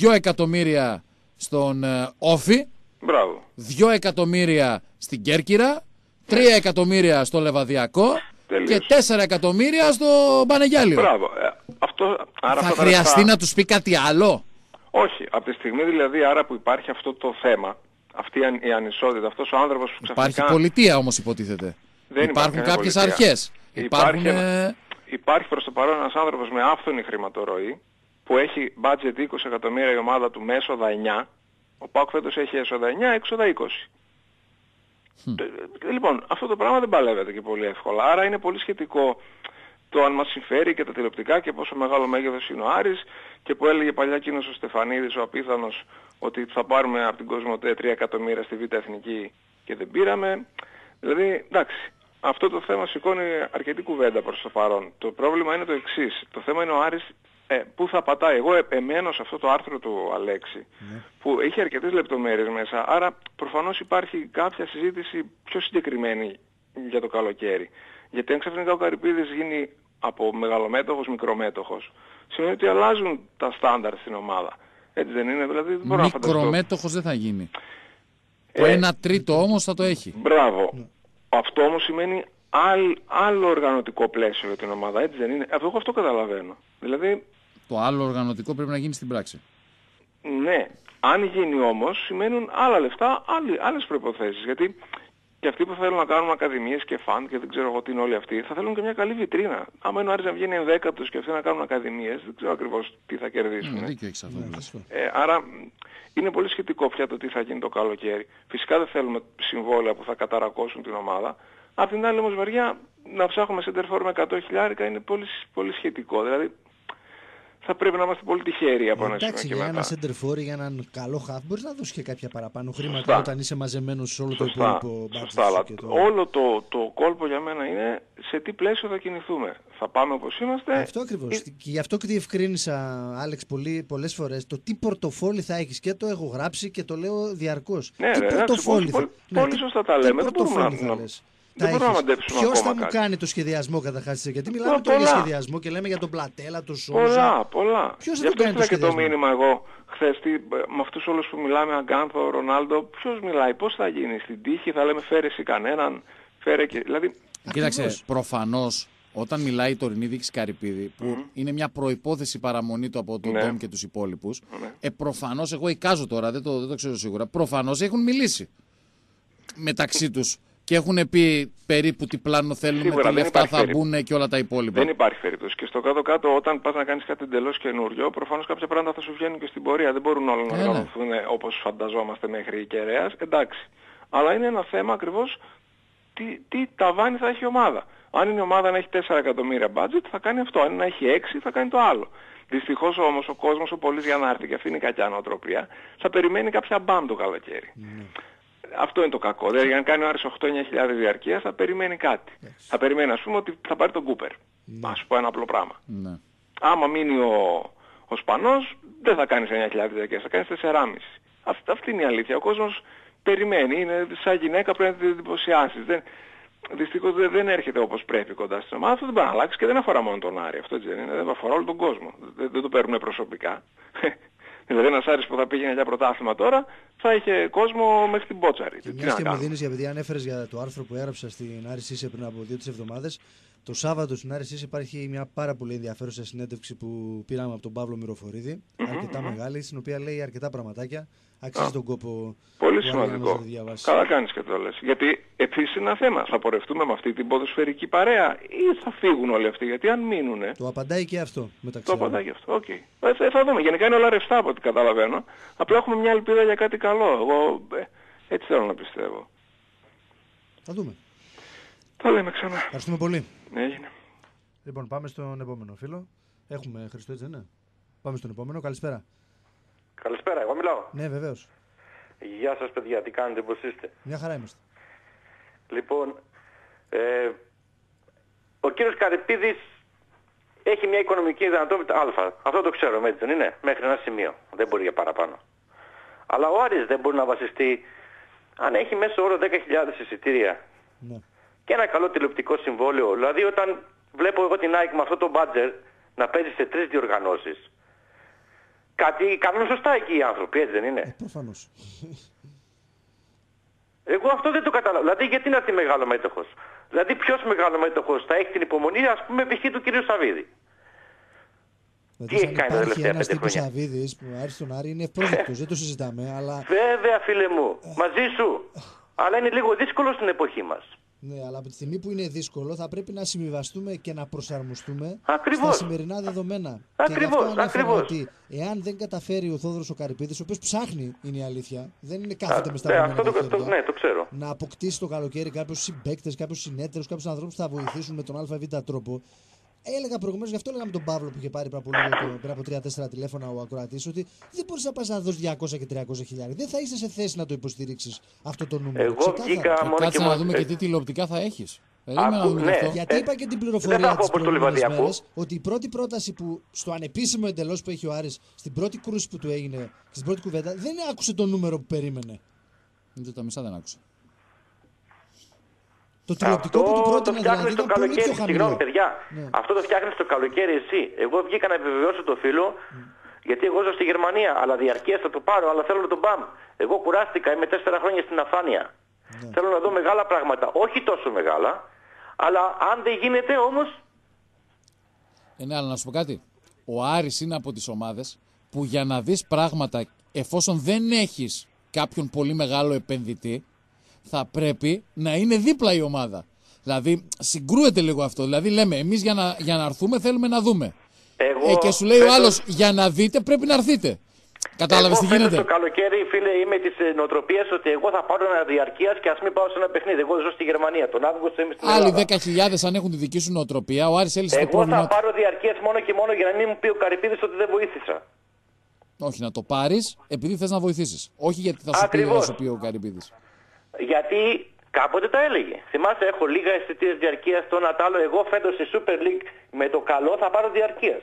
2 εκατομμύρια στον ε, Όφη, Μπράβο. 2 εκατομμύρια στην Κέρκυρα, 3 εκατομμύρια στο Λεβαδιακό Τελείωσε. και 4 εκατομμύρια στο Πανεγιάλιο. Μπράβο. Ε, αυτό, άρα Θα αυτά τα χρειαστεί λεφτά- να τους πει κάτι άλλο; Όχι. Από τη στιγμή δηλαδή άρα που υπάρχει αυτό το θέμα, αυτή η αν- η ανισότητα, αυτός ο άνθρωπος που Υπάρχει ξαφνικά... πολιτεία όμως υποτίθεται. Δεν Υπάρχουν υπάρχει κάποιες πολιτεία. αρχές. Υπάρχουν... Υπάρχει, ε, υπάρχει προς το παρόν ένας άνθρωπος με άφθονη χρηματορροή που έχει budget 20 εκατομμύρια η ομάδα του με έσοδα 9. Ο Πάουκ φέτος έχει έσοδα 9, έξοδα 20. Ε, Λοιπόν, αυτό το πράγμα δεν παλεύεται και πολύ εύκολα. Άρα είναι πολύ σχετικό το αν μας συμφέρει και τα τηλεοπτικά και πόσο μεγάλο μέγεθος είναι ο Άρης και που έλεγε παλιά εκείνος ο Στεφανίδης, ο απίθανος, ότι θα πάρουμε από την Κοσμοτέ 3 εκατομμύρια στη Β' Εθνική και δεν πήραμε. Δηλαδή, εντάξει, αυτό το θέμα σηκώνει αρκετή κουβέντα προς το παρόν. Το πρόβλημα είναι το εξής. Το θέμα είναι ο Άρης ε, πού θα πατάει. Εγώ ε, εμένω σε αυτό το άρθρο του Αλέξη που έχει αρκετές λεπτομέρειες μέσα. Άρα προφανώς υπάρχει κάποια συζήτηση πιο συγκεκριμένη για το καλοκαίρι. Γιατί αν ξαφνικά ο Καρυπίδης γίνει από μεγαλομέτωχος μικρομέτωχος, σημαίνει ότι αλλάζουν τα στάνταρ στην ομάδα. Έτσι δεν είναι, δηλαδή δεν μπορώ να φανταστώ. Μικρομέτωχος δεν θα γίνει. Το Ε, 1 τρίτο όμως θα το έχει. Μπράβο. Αυτό όμως σημαίνει άλλ- άλλο οργανωτικό πλαίσιο για την ομάδα, έτσι δεν είναι; Εγώ αυτό καταλαβαίνω. Δηλαδή, Το άλλο οργανωτικό πρέπει να γίνει στην πράξη. ναι, αν γίνει όμως σημαίνουν άλλα λεφτά, άλλοι, άλλες προϋποθέσεις. Γιατί Και αυτοί που θέλουν να κάνουν ακαδημίες και φαν και δεν ξέρω εγώ τι είναι όλοι αυτοί, θα θέλουν και μια καλή βιτρίνα. Άμα είναι ο Άρης να βγαίνει ενδέκατος και αυτοί να κάνουν ακαδημίες, δεν ξέρω ακριβώς τι θα κερδίσουν. Ναι, δίκιο έχεις αυτό. που λες. Ε, άρα μ, είναι πολύ σχετικό πια το τι θα γίνει το καλοκαίρι. Φυσικά δεν θέλουμε συμβόλαια που θα καταρακώσουν την ομάδα. Απ' την άλλη όμως μεριά να ψάχνουμε center for με 100 χιλιάρικα είναι πολύ, πολύ σχετικό. Δηλαδή θα πρέπει να είμαστε πολύ τυχεροί από ένα σημείο Εντάξει, και για μετά. ένα center for ή για έναν καλό half μπορείς να δώσεις και κάποια παραπάνω χρήματα Σωστά. όταν είσαι μαζεμένος σε όλο το Σωστά, υπόλοιπο budget σωστά, σου αλλά και το... όλο το, το κόλπο για μένα είναι σε τι πλαίσιο θα κινηθούμε. Θα πάμε όπως είμαστε. Αυτό ακριβώς. ή- Και γι' αυτό και διευκρίνησα, Άλεξ, πολλές φορές το τι πορτοφόλι θα έχεις. Και το έχω γράψει και το λέω διαρκώς. Ναι, τι ρε, εντάξει, πορτοφόλι πολύ- θα... πολύ τι- σωστά τα τι λέμε, δεν μπορούμε πορτοφόλι να- θα να- λες. Δεν Τα μπορούμε να έχεις. μαντέψουμε Ποιος ακόμα θα μου κάτι. κάνει το σχεδιασμό καταρχάς γιατί μιλάμε Πολλά, τώρα για πολλά. σχεδιασμό και λέμε για τον Πλατέλα, τον Σόουζα. Πολλά, πολλά. Ποιος θα Γι' το αυτό κάνει το έστειλα και το σχεδιασμό; μήνυμα εγώ χθες τι, με αυτούς όλους που μιλάμε, Αγκάνθο, Ρονάλντο, ποιος μιλάει, πώς θα γίνει, στην τύχη θα λέμε φέρε εσύ κανέναν, φέρε και... Δηλαδή, Κοίταξε, Ακριβώς. προφανώς όταν μιλάει η τωρινή δίκηση Καρυπίδη, που είναι μια προπόθεση παραμονή του από τον Ναι. Ντόμ και τους υπόλοιπους, ε, προφανώς, εγώ εικάζω τώρα, δεν το, δεν το ξέρω σίγουρα, προφανώς έχουν μιλήσει μεταξύ τους και έχουν πει περίπου τι πλάνο θέλουν, Σίγουρα, τι δεν λεφτά υπάρχει θα περίπου. μπουν και όλα τα υπόλοιπα. δεν υπάρχει περίπτωση. Και στο κάτω-κάτω, όταν πας να κάνεις κάτι εντελώς καινούριο, προφανώς κάποια πράγματα θα σου βγαίνουν και στην πορεία. Δεν μπορούν όλα να Ε, ναι. οργανωθούν όπως φανταζόμαστε μέχρι η κεραίας. Εντάξει. Αλλά είναι ένα θέμα ακριβώς τι, τι ταβάνι θα έχει η ομάδα. Αν είναι η ομάδα να έχει 4 εκατομμύρια budget θα κάνει αυτό. Αν είναι να έχει 6 θα κάνει το άλλο. Δυστυχώς όμως ο κόσμος ο πολύς για να έρθει και αυτή είναι η κακιά νοοτροπία θα περιμένει κάποια μπαμ το καλοκαίρι. Αυτό είναι το κακό. Δηλαδή για να κάνει ο Άρης 8-9 χιλιάδες διαρκεία θα περιμένει κάτι. Θα περιμένει ας πούμε ότι θα πάρει τον Κούπερ. Να σου πω ένα απλό πράγμα. Ναι. Άμα μείνει ο, ο Σπανός δεν θα κάνεις 9.000 διαρκείας, θα κάνεις 4,5. Αυτή, αυτή είναι η αλήθεια. Ο κόσμος περιμένει. Είναι σαν γυναίκα πρέπει να την εντυπωσιάσεις. Δεν, δυστυχώς δεν, δεν έρχεται όπως πρέπει κοντά στην ομάδα. Αυτό δεν μπορεί να αλλάξει και δεν αφορά μόνο τον Άρη. Αυτό έτσι δεν είναι. Δεν αφορά όλο τον κόσμο. Δεν, δεν το παίρνουν προσωπικά. Δηλαδή ένας Άρης που θα πήγαινε για πρωτάθλημα τώρα θα είχε κόσμο μέχρι την Πότσαρη. Και Τι μια να και μου κάνουμε. δίνεις, γιατί ανέφερε για το άρθρο που έγραψα στην Άρης Σύσε πριν από δύο-τρεις εβδομάδες, το Σάββατο στην Άρης Σύσε υπάρχει μια πάρα πολύ ενδιαφέρουσα συνέντευξη που πήραμε από τον Παύλο Μυροφορίδη, αρκετά μεγάλη, στην οποία λέει αρκετά πραγματάκια. Αξίζει τον κόπο Πολύ του Άρη να μας σημαντικό. το διαβάσει. Καλά κάνεις και το λες. Γιατί επίσης είναι ένα θέμα. Θα πορευτούμε με αυτή την ποδοσφαιρική παρέα ή θα φύγουν όλοι αυτοί; Γιατί αν μείνουνε, Το απαντάει και αυτό μεταξύ το άλλων. απαντάει και αυτό. Οκ. Ε, θα, θα δούμε. Γενικά είναι όλα ρευστά από ό,τι καταλαβαίνω. Απλά έχουμε μια ελπίδα για κάτι καλό. Εγώ ε, έτσι θέλω να πιστεύω. Θα δούμε. Τα λέμε ξανά. Ευχαριστούμε πολύ. Έγινε. Λοιπόν, πάμε στον επόμενο φίλο. Έχουμε Χριστό, έτσι δεν είναι; Πάμε στον επόμενο. Καλησπέρα. Καλησπέρα, εγώ μιλάω. Ναι, βεβαίως. Γεια σας παιδιά, τι κάνετε, πώς είστε; Μια χαρά είμαστε. Λοιπόν, ε, ο κύριος Καρυπίδης έχει μια οικονομική δυνατότητα α. Αυτό το ξέρουμε, έτσι δεν είναι. Μέχρι ένα σημείο. Δεν μπορεί για παραπάνω. Αλλά ο Άρης δεν μπορεί να βασιστεί αν έχει μέσω όρο 10.000 εισιτήρια Ναι. και ένα καλό τηλεοπτικό συμβόλαιο. Δηλαδή όταν βλέπω εγώ την ΑΕΚ με αυτό το μπάτζερ να παίζει σε τρεις διοργανώσεις. Κάτι κάνουν σωστά εκεί οι άνθρωποι, έτσι δεν είναι; Ε, Προφανώς. Εγώ αυτό δεν το καταλαβαίνω. Δηλαδή γιατί να έρθει μεγάλο μέτοχος; Δηλαδή ποιος μεγάλο μέτοχος θα έχει την υπομονή ας πούμε π.χ. του κυρίου Σαββίδη; Τι έχει κάνει τα υπάρχει τελευταία ένας πέντε τύπος χρόνια; Σαββίδης που άρεσε στον Άρη είναι ευπρόσδεκτος, δεν το συζητάμε. Αλλά, Βέβαια φίλε μου, μαζί σου. Αλλά είναι λίγο δύσκολο στην εποχή μας. Ναι, αλλά από τη στιγμή που είναι δύσκολο θα πρέπει να συμβιβαστούμε και να προσαρμοστούμε Ακριβώς. στα σημερινά δεδομένα. Ακριβώς, και γι' αυτό ανέφερα ακριβώς. ότι εάν δεν καταφέρει ο Θόδωρος ο Καρυπίδης, ο οποίος ψάχνει είναι η αλήθεια, δεν είναι Α, κάθεται με ναι, στα αυτό το, το, χέρια, ναι, το ξέρω. να αποκτήσει το καλοκαίρι κάποιου συμπαίκτες, κάποιου συνέτερου, κάποιους ανθρώπους που θα βοηθήσουν με τον ΑΒ τρόπο. Έλεγα προηγουμένως, γι' αυτό έλεγα με τον Παύλο που είχε πάρει πριν από, λίγο, το- πριν από 3-4 τηλέφωνα ο ακροατής, ότι δεν μπορείς να πας να δώσεις 200 και 300 χιλιάρια. Δεν θα είσαι σε θέση να το υποστηρίξεις αυτό το νούμερο. Εγώ Ξεκάθαρα. βγήκα μόνο και Κάτσε να μόνο... δούμε ε, και τι τηλεοπτικά θα έχεις. Περίμενα να Άκου, δούμε ναι. αυτό. Γιατί Ε, είπα και την δεν θα πληροφορία έχω τι όπως το προηγούμενε Λιβαδιακό. μέρες ότι η πρώτη πρόταση που στο ανεπίσημο εντελώς που έχει ο Άρης στην πρώτη κρούση που του έγινε και στην πρώτη κουβέντα δεν άκουσε το νούμερο που περίμενε. Δεν τα μισά δεν άκουσα. Το τηλεοπτικό Αυτό που του το πρότεινε δηλαδή φτιάχνεις ήταν το πολύ καλοκαίρι. πιο χαμηλό. Συγγνώμη, παιδιά. Ναι. Αυτό το φτιάχνεις το καλοκαίρι εσύ. Εγώ βγήκα να επιβεβαιώσω το φίλο, γιατί εγώ ζω στη Γερμανία, αλλά διαρκείας θα το πάρω, αλλά θέλω να τον πάμε. Εγώ κουράστηκα, είμαι τέσσερα χρόνια στην αφάνεια. Ναι. Θέλω να δω μεγάλα πράγματα. Όχι τόσο μεγάλα, αλλά αν δεν γίνεται όμως, Ε, ναι, αλλά να σου πω κάτι. Ο Άρης είναι από τις ομάδες που για να δεις πράγματα εφόσον δεν έχεις κάποιον πολύ μεγάλο επενδυτή θα πρέπει να είναι δίπλα η ομάδα. Δηλαδή συγκρούεται λίγο αυτό. Δηλαδή λέμε εμείς για να, για να έρθουμε θέλουμε να δούμε. Εγώ Ε, και σου λέει ο φέτος- άλλος για να δείτε πρέπει να έρθετε. Κατάλαβες τι εγώ φέτος γίνεται; το καλοκαίρι, φίλε, είμαι της νοοτροπίας ότι εγώ θα πάρω ένα διαρκείας και ας μην πάω σε ένα παιχνίδι. Εγώ ζω στη Γερμανία. Τον Αύγουστο είμαι στην Άλλοι Ελλάδα. 10.000 αν έχουν τη δική σου νοοτροπία, ο Άρης έλυσε το Εγώ πρόβλημα. θα πάρω διαρκεία μόνο και μόνο για να μην μου πει ο Καρυπίδης ότι δεν βοήθησα. Όχι, να το πάρεις επειδή θες να βοηθήσεις. Όχι γιατί θα σου, πει, Ακριβώς. θα σου πει ο Καρυπίδης. Γιατί κάποτε τα έλεγε. Θυμάστε, έχω λίγα αισθητήρες διαρκείας στο Νατάλο. Εγώ φέτος στη Super League με το καλό θα πάρω διαρκείας.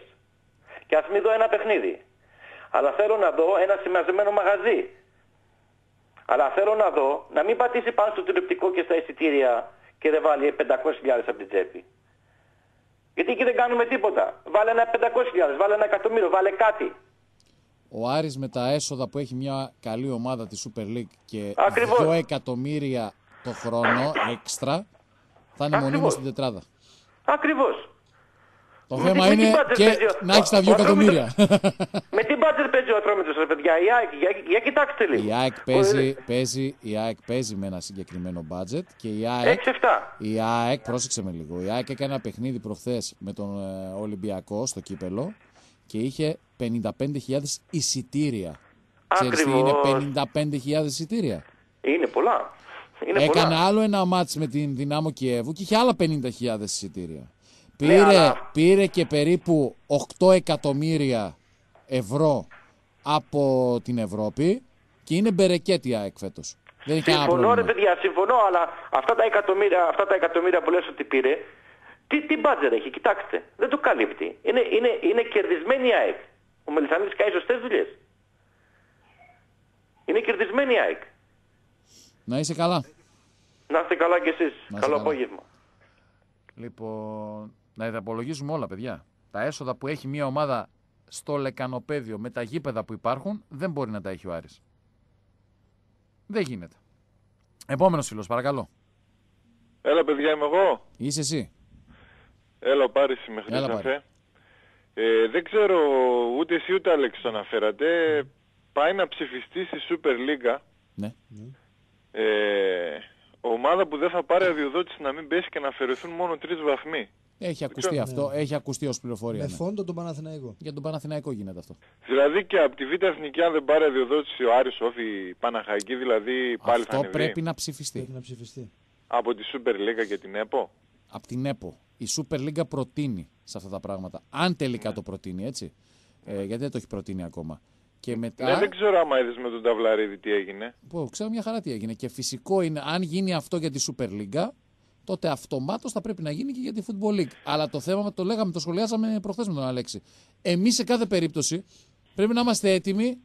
Και ας μην δω ένα παιχνίδι. Αλλά θέλω να δω ένα συμμαζεμένο μαγαζί. Αλλά θέλω να δω να μην πατήσει πάνω στο τηλεοπτικό και στα εισιτήρια και δεν βάλει 500.000 από την τσέπη. Γιατί εκεί δεν κάνουμε τίποτα. Βάλε ένα 500.000, βάλε ένα εκατομμύριο, βάλε κάτι. Ο Άρης με τα έσοδα που έχει μια καλή ομάδα της Super League και Ακριβώς. 2 εκατομμύρια το χρόνο έξτρα θα είναι μονίμως Ακριβώς. στην τετράδα. Ακριβώς. Το Με θέμα τι- με τι είναι budget και παίζει ο- να έχεις τα 2 ο Ατρόμητος- εκατομμύρια. Με τι μπάτζερ παίζει ο Ατρόμητος ρε παιδιά, η ΑΕΚ, για, για κοιτάξτε λίγο. Η ΑΕΚ παίζει, παίζει, η ΑΕΚ παίζει με ένα συγκεκριμένο budget και η ΑΕΚ, 6-7. η ΑΕΚ, πρόσεξε με λίγο, η ΑΕΚ έκανε ένα παιχνίδι προχθές με τον ε, Ολυμπιακό στο κύπελο και είχε 55.000 εισιτήρια. Ξέρεις τι είναι Ακριβώς. 55.000 εισιτήρια; Είναι πολλά. Είναι Έκανε πολλά. άλλο ένα μάτς με την Δυνάμο Κιέβου και είχε άλλα 50.000 εισιτήρια. Ναι, Πήρε, αλλά- πήρε και περίπου 8 εκατομμύρια ευρώ από την Ευρώπη και είναι μπερεκέτη η ΑΕΚ φέτος. Δεν έχει κανένα Συμφωνώ ρε πρόβλημα. παιδιά, συμφωνώ, αλλά αυτά τα εκατομμύρια, αυτά τα εκατομμύρια που λες ότι πήρε, τι, τι μπάτζερ έχει, κοιτάξτε, δεν το καλύπτει. Είναι, είναι, είναι κερδισμένη η ΑΕΚ. Ο Μελισανίδης κάνει σωστές δουλειές. Είναι κερδισμένη η ΑΕΚ. Να είσαι καλά. Να είστε καλά κι εσείς. Να είστε Καλό καλά. απόγευμα. Λοιπόν, να τα απολογίζουμε όλα, παιδιά. Τα έσοδα που έχει μια ομάδα στο λεκανοπέδιο με τα γήπεδα που υπάρχουν δεν μπορεί να τα έχει ο Άρης. Δεν γίνεται. Επόμενος φίλος, παρακαλώ. Έλα παιδιά είμαι εγώ. Είσαι εσύ. Έλα ο Πάρης είμαι Έλα, Χρυσαφέ. Ε, δεν ξέρω ούτε εσύ ούτε Άλεξ το αναφέρατε. Πάει να ψηφιστεί στη Super League. Ναι. Ε, ομάδα που δεν θα πάρει αδειοδότηση να μην πέσει και να αφαιρεθούν μόνο τρεις βαθμοί. Έχει ακουστεί αυτό, έχει ακουστεί ως πληροφορία. Με ναι. φόντο τον Παναθηναϊκό. Για τον Παναθηναϊκό γίνεται αυτό. Δηλαδή και από τη Β' Εθνική αν δεν πάρει αδειοδότηση ο Άρης Όφη η Παναχαϊκή δηλαδή πάλι θα αυτό ανεβεί. πρέπει να ψηφιστεί. Πρέπει να ψηφιστεί. Από τη Super League και την ΕΠΟ. Από την ΕΠΟ. Η Super League προτείνει σε αυτά τα πράγματα. Αν τελικά Ναι. το προτείνει, έτσι. Ε, γιατί δεν το έχει προτείνει ακόμα. Και μετά. Ναι, δεν ξέρω άμα είδες με τον Ταυλαρίδη τι έγινε. Πω, ξέρω μια χαρά τι έγινε. Και φυσικό είναι, αν γίνει αυτό για τη Super League, τότε αυτομάτως θα πρέπει να γίνει και για τη Football League. Αλλά το θέμα, το λέγαμε, το σχολιάσαμε προχθές με τον Αλέξη. Εμείς σε κάθε περίπτωση πρέπει να είμαστε έτοιμοι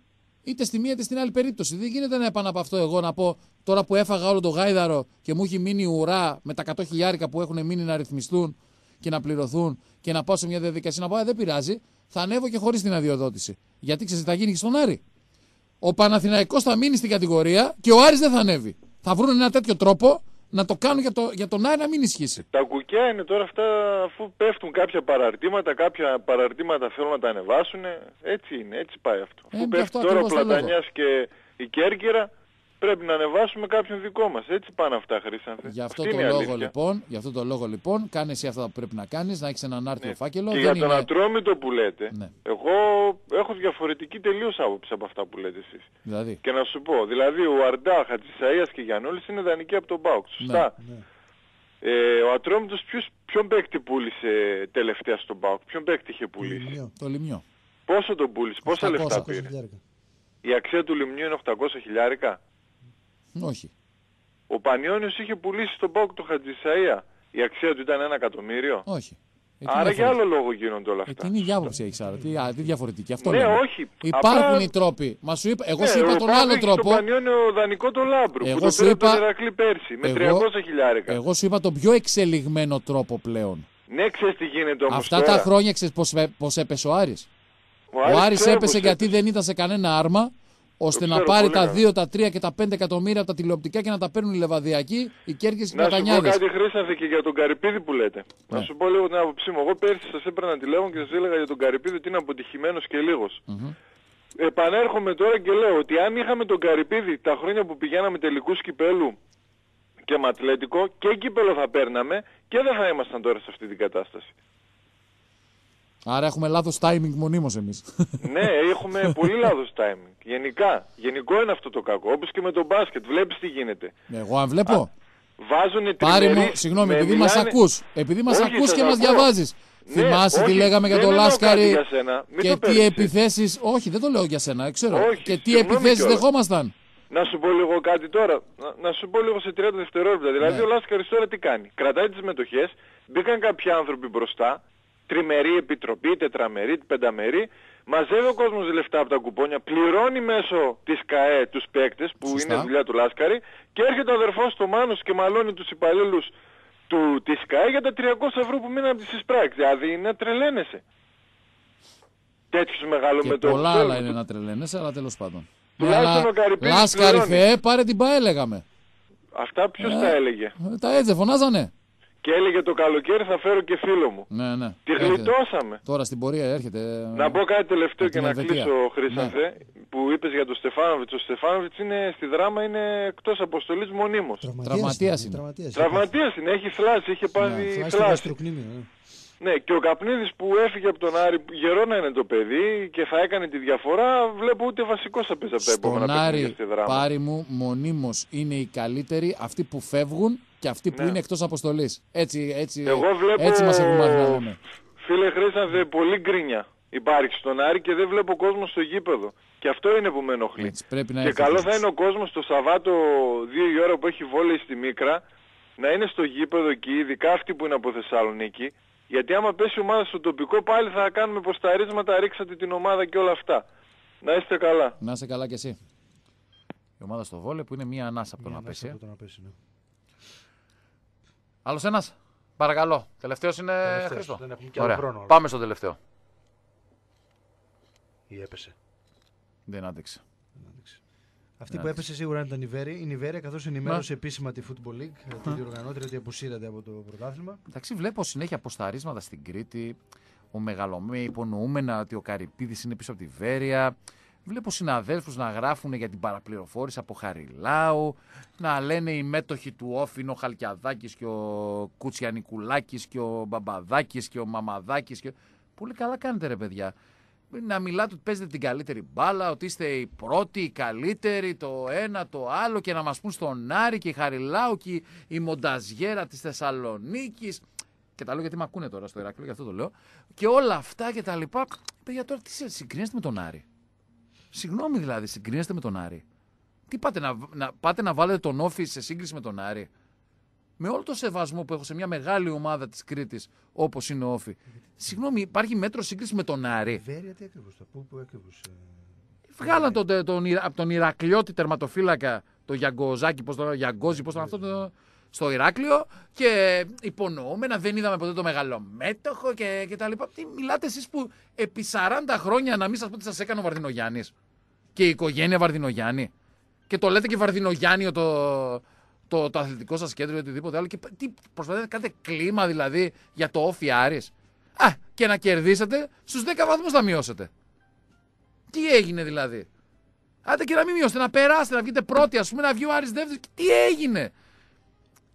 είτε στη μία είτε στην άλλη περίπτωση. Δεν γίνεται να επάνω από αυτό εγώ να πω τώρα που έφαγα όλο το γάιδαρο και μου έχει μείνει ουρά με τα 100 χιλιάρικα που έχουν μείνει να ρυθμιστούν και να πληρωθούν και να πάω σε μια διαδικασία να πω «Ε, δεν πειράζει, θα ανέβω και χωρίς την αδειοδότηση. Γιατί ξέρεις, θα γίνει και στον Άρη. Ο Παναθηναϊκός θα μείνει στην κατηγορία και ο Άρης δεν θα ανέβει. Θα βρουν ένα τέτοιο τρόπο να το κάνουν για, το, για τον Άρη να μην ισχύσει. Τα κουκιά είναι τώρα αυτά αφού πέφτουν κάποια παραρτήματα, κάποια παραρτήματα θέλουν να τα ανεβάσουν. Έτσι είναι, έτσι πάει αυτό. Ε, αφού γι' πέφτει αυτό τώρα ο ακριβώς το Πλατανιάς και η Κέρκυρα πρέπει να ανεβάσουμε κάποιον δικό μας. Έτσι πάνε αυτά Χρήσανθε. Γι' αυτό, Αυτή το είναι η λόγο, αλήθεια. λοιπόν, γι' αυτό το λόγο λοιπόν, κάνε εσύ αυτά που πρέπει να κάνεις, να έχεις έναν άρτιο φάκελο. Και δεν για τον είναι- Ατρόμητο που λέτε, Ναι. εγώ έχω διαφορετική τελείως άποψη από αυτά που λέτε εσείς. Δηλαδή, Και να σου πω, δηλαδή ο Αρντά, Χατζησαΐας και Γιαννούλης είναι δανεικοί από τον ΠΑΟΚ. Σωστά; Ναι. Ε, ο Ατρόμητος ποιος, ποιον παίκτη πούλησε τελευταία στον ΠΑΟΚ, ποιον παίκτη είχε πουλήσει; Λιμιό. το λιμιό. Πόσο τον πούλησε, πόσα 800. λεφτά 800 πήρε; χιλιάρικα. Η αξία του λιμνιού είναι 800 χιλιάρικα; Όχι. Ο Πανιόνιος είχε πουλήσει στον ΠΑΟΚ το Χατζησαΐα. Η αξία του ήταν ένα εκατομμύριο. Όχι. Ε, τι Άρα για διαφορετική- άλλο λόγο γίνονται όλα Ε, αυτά. την ίδια άποψη έχεις άρα. Τι, α, τι διαφορετική. Αυτό Ναι, λέμε. όχι. Υπάρχουν Απλά- οι τρόποι. Μα σου είπα, εγώ Ναι, σου είπα ο τον Πάοκ άλλο έχει τρόπο. Στον Πανιόνιο δανεικό το Λάμπρου Εγώ που το σου πήρε από τον είπα- Ηρακλή πέρσι με Εγώ- 300 χιλιάρικα. Εγώ σου είπα τον πιο εξελιγμένο τρόπο πλέον. Ναι, ξέρεις τι γίνεται όμως Αυτά τώρα. τα χρόνια ξέρεις πώς έπεσε ο Άρης. Ο Άρης Άρης ξέρω έπεσε πώς γιατί δεν ήταν σε κανένα άρμα ώστε Το να ξέρω πάρει πολύ τα καλά. 2, τα 3 και τα 5 εκατομμύρια από τα τηλεοπτικά και να τα παίρνουν οι Λεβαδιακοί, οι Κέρκες και οι Να σου πω Πλατανιάδες. κάτι Χρήσανθε και για τον Καρυπίδη που λέτε. Ναι. Να σου πω λίγο την άποψή μου. Εγώ πέρσι σας έπαιρνα τηλέφωνο και σας έλεγα για τον Καρυπίδη ότι είναι αποτυχημένος και λίγος. Μμμ. Επανέρχομαι τώρα και λέω ότι αν είχαμε τον Καρυπίδη τα χρόνια που πηγαίναμε τελικούς κυπέλου και με Ατλέτικο και κύπελο θα παίρναμε και δεν θα ήμασταν τώρα σε αυτή την κατάσταση. Άρα έχουμε λάθος timing μονίμως εμείς. ναι, έχουμε πολύ λάθος timing. Γενικά. Γενικό είναι αυτό το κακό. Όπως και με το μπάσκετ. Βλέπεις τι γίνεται. Εγώ αν βλέπω. Βάζουν Πάρε μου, τριμερείς, συγγνώμη, με επειδή μας μιλάνε- ακούς. Επειδή μας Όχι, ακούς σας και μας ακούω. διαβάζεις. Ναι, Θυμάσαι τι όχι, λέγαμε για δεν τον εννοώ Λάσκαρη κάτι για σένα. Μην και το τι παίρνεις επιθέσει. Όχι, δεν το λέω για σένα, ξέρω. Όχι, και τι συγγνώμη επιθέσεις κιόλας. δεχόμασταν. Να σου πω λίγο κάτι τώρα. Να, να σου πω λίγο σε 30 δευτερόλεπτα. Δηλαδή Ναι. ο Λάσκαρης τώρα τι κάνει. Κρατάει τις μετοχές, μπήκαν κάποιοι άνθρωποι μπροστά, τριμερή επιτροπή, τετραμερή, πενταμερή, μαζεύει ο κόσμος λεφτά από τα κουπόνια, πληρώνει μέσω της ΚΑΕ τους παίκτες που Σωστά. είναι δουλειά του Λάσκαρη και έρχεται ο αδερφός του Μάνος και μαλώνει τους υπαλλήλους του, της ΚΑΕ για τα 300 ευρώ που μείναν από τις εισπράξεις. Δηλαδή είναι να τρελαίνεσαι. Τέτοιους Και μεγαλομετώπους. πολλά θέλουμε. άλλα είναι να τρελαίνεσαι, αλλά τέλος πάντων. Τουλάχιστον Αλλά ο Καρυπίδης Λάσκαρη πληρώνει. Θεέ, πάρε την ΠΑΕ, λέγαμε. Αυτά ποιος Ε. τα έλεγε; Ε, Τα έτσι δεν φωνάζανε. Και έλεγε το καλοκαίρι θα φέρω και φίλο μου. Ναι, ναι. Τη Έρχεται. γλιτώσαμε. Τώρα στην πορεία έρχεται. Να πω κάτι τελευταίο από και την να Ελβετία. κλείσω, Χρήσανθε, που είπες για τον Στεφάνοβιτς. Ο Στεφάνοβιτς είναι στη δράμα, είναι εκτός αποστολής μονίμως. Τραυματίας είναι. Τραυματίας. Τραυματίας είναι, έχει θλάσει, είχε πάθει Φυλάει στο θλάση. γαστροκνήμιο, ναι. Ναι, και ο Καπνίδης που έφυγε από τον Άρη, γερό να είναι το παιδί και θα έκανε τη διαφορά, βλέπω ούτε βασικός θα παίζει από τα επόμενα Στον παιχνίδια Άρη, στη δράμα. πάρη μου, μονίμως είναι οι καλύτεροι αυτοί που φεύγουν και αυτοί που Ναι. είναι εκτός αποστολής. Έτσι, έτσι, Εγώ βλέπω, έτσι μας έχουν μάθει να λέμε. φίλε Χρήσανθε, πολύ γκρίνια υπάρχει στον Άρη και δεν βλέπω κόσμο στο γήπεδο. Και αυτό είναι που με ενοχλεί. Έτσι, πρέπει να Και έρθει καλό ο θα είναι ο κόσμος το Σαββάτο 2 η ώρα που έχει βόλεϊ στη Μίκρα να είναι στο γήπεδο εκεί, ειδικά αυτοί που είναι από Θεσσαλονίκη. Γιατί άμα πέσει η ομάδα στο τοπικό πάλι θα κάνουμε ποσταρίσματα, ρίξατε την ομάδα και όλα αυτά. Να είστε καλά. Να είσαι καλά κι εσύ. Η ομάδα στο βόλε που είναι μία ανάσα από το να πέσει. ε. Από το να πέσει, ναι. Άλλος ένας; Παρακαλώ. Τελευταίος είναι Τελευταίος. Χρήστο. Δεν έχουμε κι άλλο Ωραία. χρόνο. Πάμε στο τελευταίο. Ή έπεσε. Δεν άντεξε. Αυτή που έπεσε σίγουρα ήταν η Νιβέρη. Η Νιβέρια καθώς ενημέρωσε επίσημα τη Football League, τη διοργανώτρια, ότι αποσύρεται από το πρωτάθλημα. Εντάξει, βλέπω συνέχεια αποσταρίσματα στην Κρήτη. Ο Μεγαλομέ υπονοούμενα ότι ο Καρυπίδης είναι πίσω από τη Βέρεια. Βλέπω συναδέλφους να γράφουν για την παραπληροφόρηση από Χαριλάου, να λένε οι μέτοχοι του Όφη είναι ο Χαλκιαδάκης και ο Κουτσιανικουλάκης και ο Μπαμπαδάκης και ο Μαμαδάκης. Και... Πολύ καλά κάνετε ρε παιδιά. Να μιλάτε ότι παίζετε την καλύτερη μπάλα, ότι είστε οι πρώτοι, οι καλύτεροι, το ένα, το άλλο και να μας πούν στον Άρη και η Χαριλάου και η Μονταζιέρα της Θεσσαλονίκης και τα λέω γιατί με ακούνε τώρα στο Ηράκλειο, γι' αυτό το λέω. Και όλα αυτά και τα λοιπά. Παιδιά, τώρα τι σε- συγκρίνεστε με τον Άρη; Συγγνώμη δηλαδή, συγκρίνεστε με τον Άρη. Τι πάτε να, να, πάτε να βάλετε τον Όφη σε σύγκριση με τον Άρη; Με όλο το σεβασμό που έχω σε μια μεγάλη ομάδα της Κρήτης όπως είναι ο Όφη. Συγγνώμη, υπάρχει μέτρο σύγκριση με τον Άρη; Βέρεια τι ακριβώ, το πού, πού ακριβώ. Βγάλαν τον, τον, τον, Ιρα- από τον Ηρακλιώτη τερματοφύλακα, το Γιαγκοζάκι, πώς το λέω, Γιαγκόζι, πώς το λέω αυτό, το, στο Ηράκλειο και υπονοούμενα δεν είδαμε ποτέ το μεγαλομέτωχο και, και τα λοιπά. Τι μιλάτε εσείς που επί 40 χρόνια να μην σας πω τι σας έκανε ο Βαρδινογιάννης; Και η οικογένεια Βαρδινογιάννη και το λέτε και Βαρδινογιάννη το, το, το αθλητικό σας κέντρο ή οτιδήποτε άλλο και τι προσπαθείτε να κάνετε κλίμα δηλαδή για το όφι Άρης. Α, και να κερδίσετε, στους 10 βαθμούς θα μειώσετε. Τι έγινε δηλαδή; Άντε και να μην μειώσετε, να περάσετε, να βγείτε πρώτοι, ας πούμε, να βγει ο Άρης δεύτερος. Τι έγινε;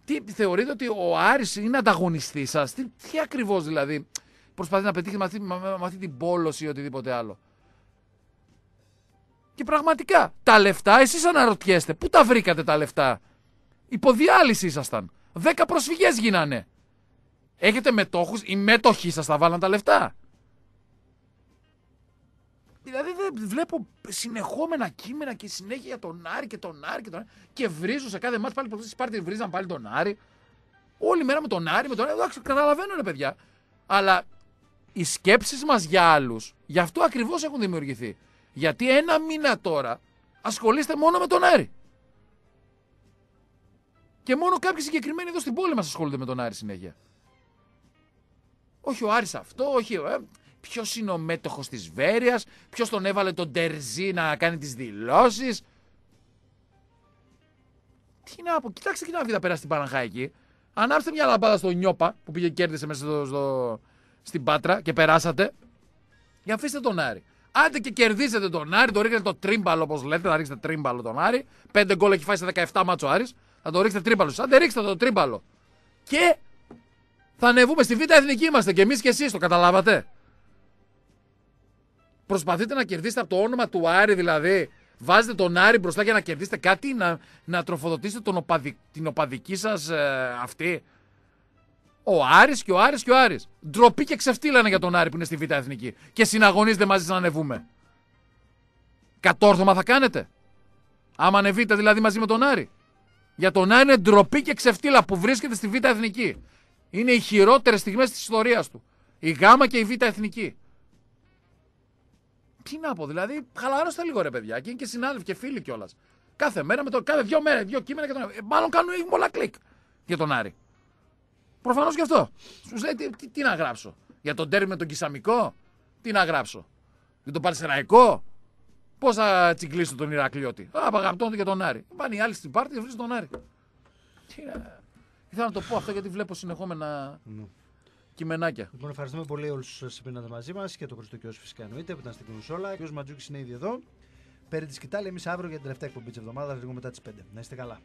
Τι θεωρείτε ότι ο Άρης είναι ανταγωνιστής σας, τι, τι ακριβώς δηλαδή; Προσπαθεί να πετύχει με αυτή, με, με αυτή την πόλωση ή οτιδήποτε άλλο. Και πραγματικά, τα λεφτά, εσείς αναρωτιέστε, πού τα βρήκατε τα λεφτά; Υποδιάλυση ήσασταν. Δέκα προσφυγές γίνανε. Έχετε μετόχους, οι μέτοχοι σας τα βάλαν τα λεφτά; Δηλαδή δεν βλέπω συνεχόμενα κείμενα και συνέχεια για τον Άρη και τον Άρη και τον Άρη. Και βρίζουν σε κάθε μάτς πάλι προχθές πάρτι βρίζαν πάλι τον Άρη. Όλη μέρα με τον Άρη, με τον Άρη. Εντάξει, καταλαβαίνω ρε παιδιά. Αλλά οι σκέψεις μας για άλλους, γι' αυτό ακριβώς έχουν δημιουργηθεί. Γιατί ένα μήνα τώρα ασχολείστε μόνο με τον Άρη. Και μόνο κάποιοι συγκεκριμένοι εδώ στην πόλη μας ασχολούνται με τον Άρη συνέχεια. Όχι ο Άρης αυτό, όχι. Ε, Ποιος είναι ο μέτοχος της Βέρειας, ποιος τον έβαλε τον Τερζή να κάνει τις δηλώσεις. Τι να πω, κοιτάξτε και να βγει να περάσει την Παναχάκη. Ανάψτε μια λαμπάδα στο Νιώπα που πήγε και κέρδισε μέσα στο, στο- στην Πάτρα και περάσατε. Για αφήστε τον Άρη. Άντε και κερδίσετε τον Άρη, το ρίχνετε το τρίμπαλο όπως λέτε, να ρίξετε τρίμπαλο τον Άρη. Πέντε γκολ έχει φάει σε 17 μάτσο Άρης. Θα το ρίξετε τρίπαλο. Αν δεν ρίξετε το τρίπαλο. Και θα ανεβούμε στη Β' Εθνική είμαστε και εμείς και εσείς, το καταλάβατε. Προσπαθείτε να κερδίσετε από το όνομα του Άρη, δηλαδή. Βάζετε τον Άρη μπροστά για να κερδίσετε κάτι, να, να τροφοδοτήσετε τον οπαδι, την οπαδική σας αυτή. Ο Άρης και ο Άρης και ο Άρης. Ντροπή και ξεφτύλανε για τον Άρη που είναι στη Β' Εθνική. Και συναγωνίζετε μαζί να ανεβούμε. Κατόρθωμα θα κάνετε. Άμα ανεβείτε δηλαδή μαζί με τον Άρη. Για τον Άρη είναι ντροπή και ξεφτύλα που βρίσκεται στη Β' Εθνική. Είναι οι χειρότερες στιγμές της ιστορίας του. Η Γ και η Β' Εθνική. Τι να πω, δηλαδή, χαλαρώστε λίγο ρε παιδιά. Και είναι και συνάδελφοι και φίλοι κιόλας. Κάθε μέρα με το, κάθε δύο μέρες, δύο κείμενα και τον Άρη. Ε, μάλλον κάνουν πολλά κλικ για τον Άρη. Προφανώς και αυτό. Σου λέει τι, τι, τι, να γράψω; Για τον τέρμι με τον Κισαμικό, τι να γράψω; Για τον Παρσεραϊκό, πώς θα τσιγκλίσω τον Ηρακλειώτη; Α, αγαπητόν και τον Άρη. Πάνε οι άλλοι στην πάρτη και βρίσκουν τον Άρη. Τι να... Ήθελα να το πω αυτό γιατί βλέπω συνεχόμενα Ναι. κειμενάκια. Λοιπόν, ευχαριστούμε πολύ όλους όσοι πήρατε μαζί μας και το Χριστό και όσοι φυσικά εννοείται που ήταν στην Κονσόλα. Και ο Ματζούκης είναι ήδη εδώ. Πέρι τη Κιτάλη, εμείς αύριο για την τελευταία εκπομπή της εβδομάδας, λίγο μετά τις 5. Να είστε καλά.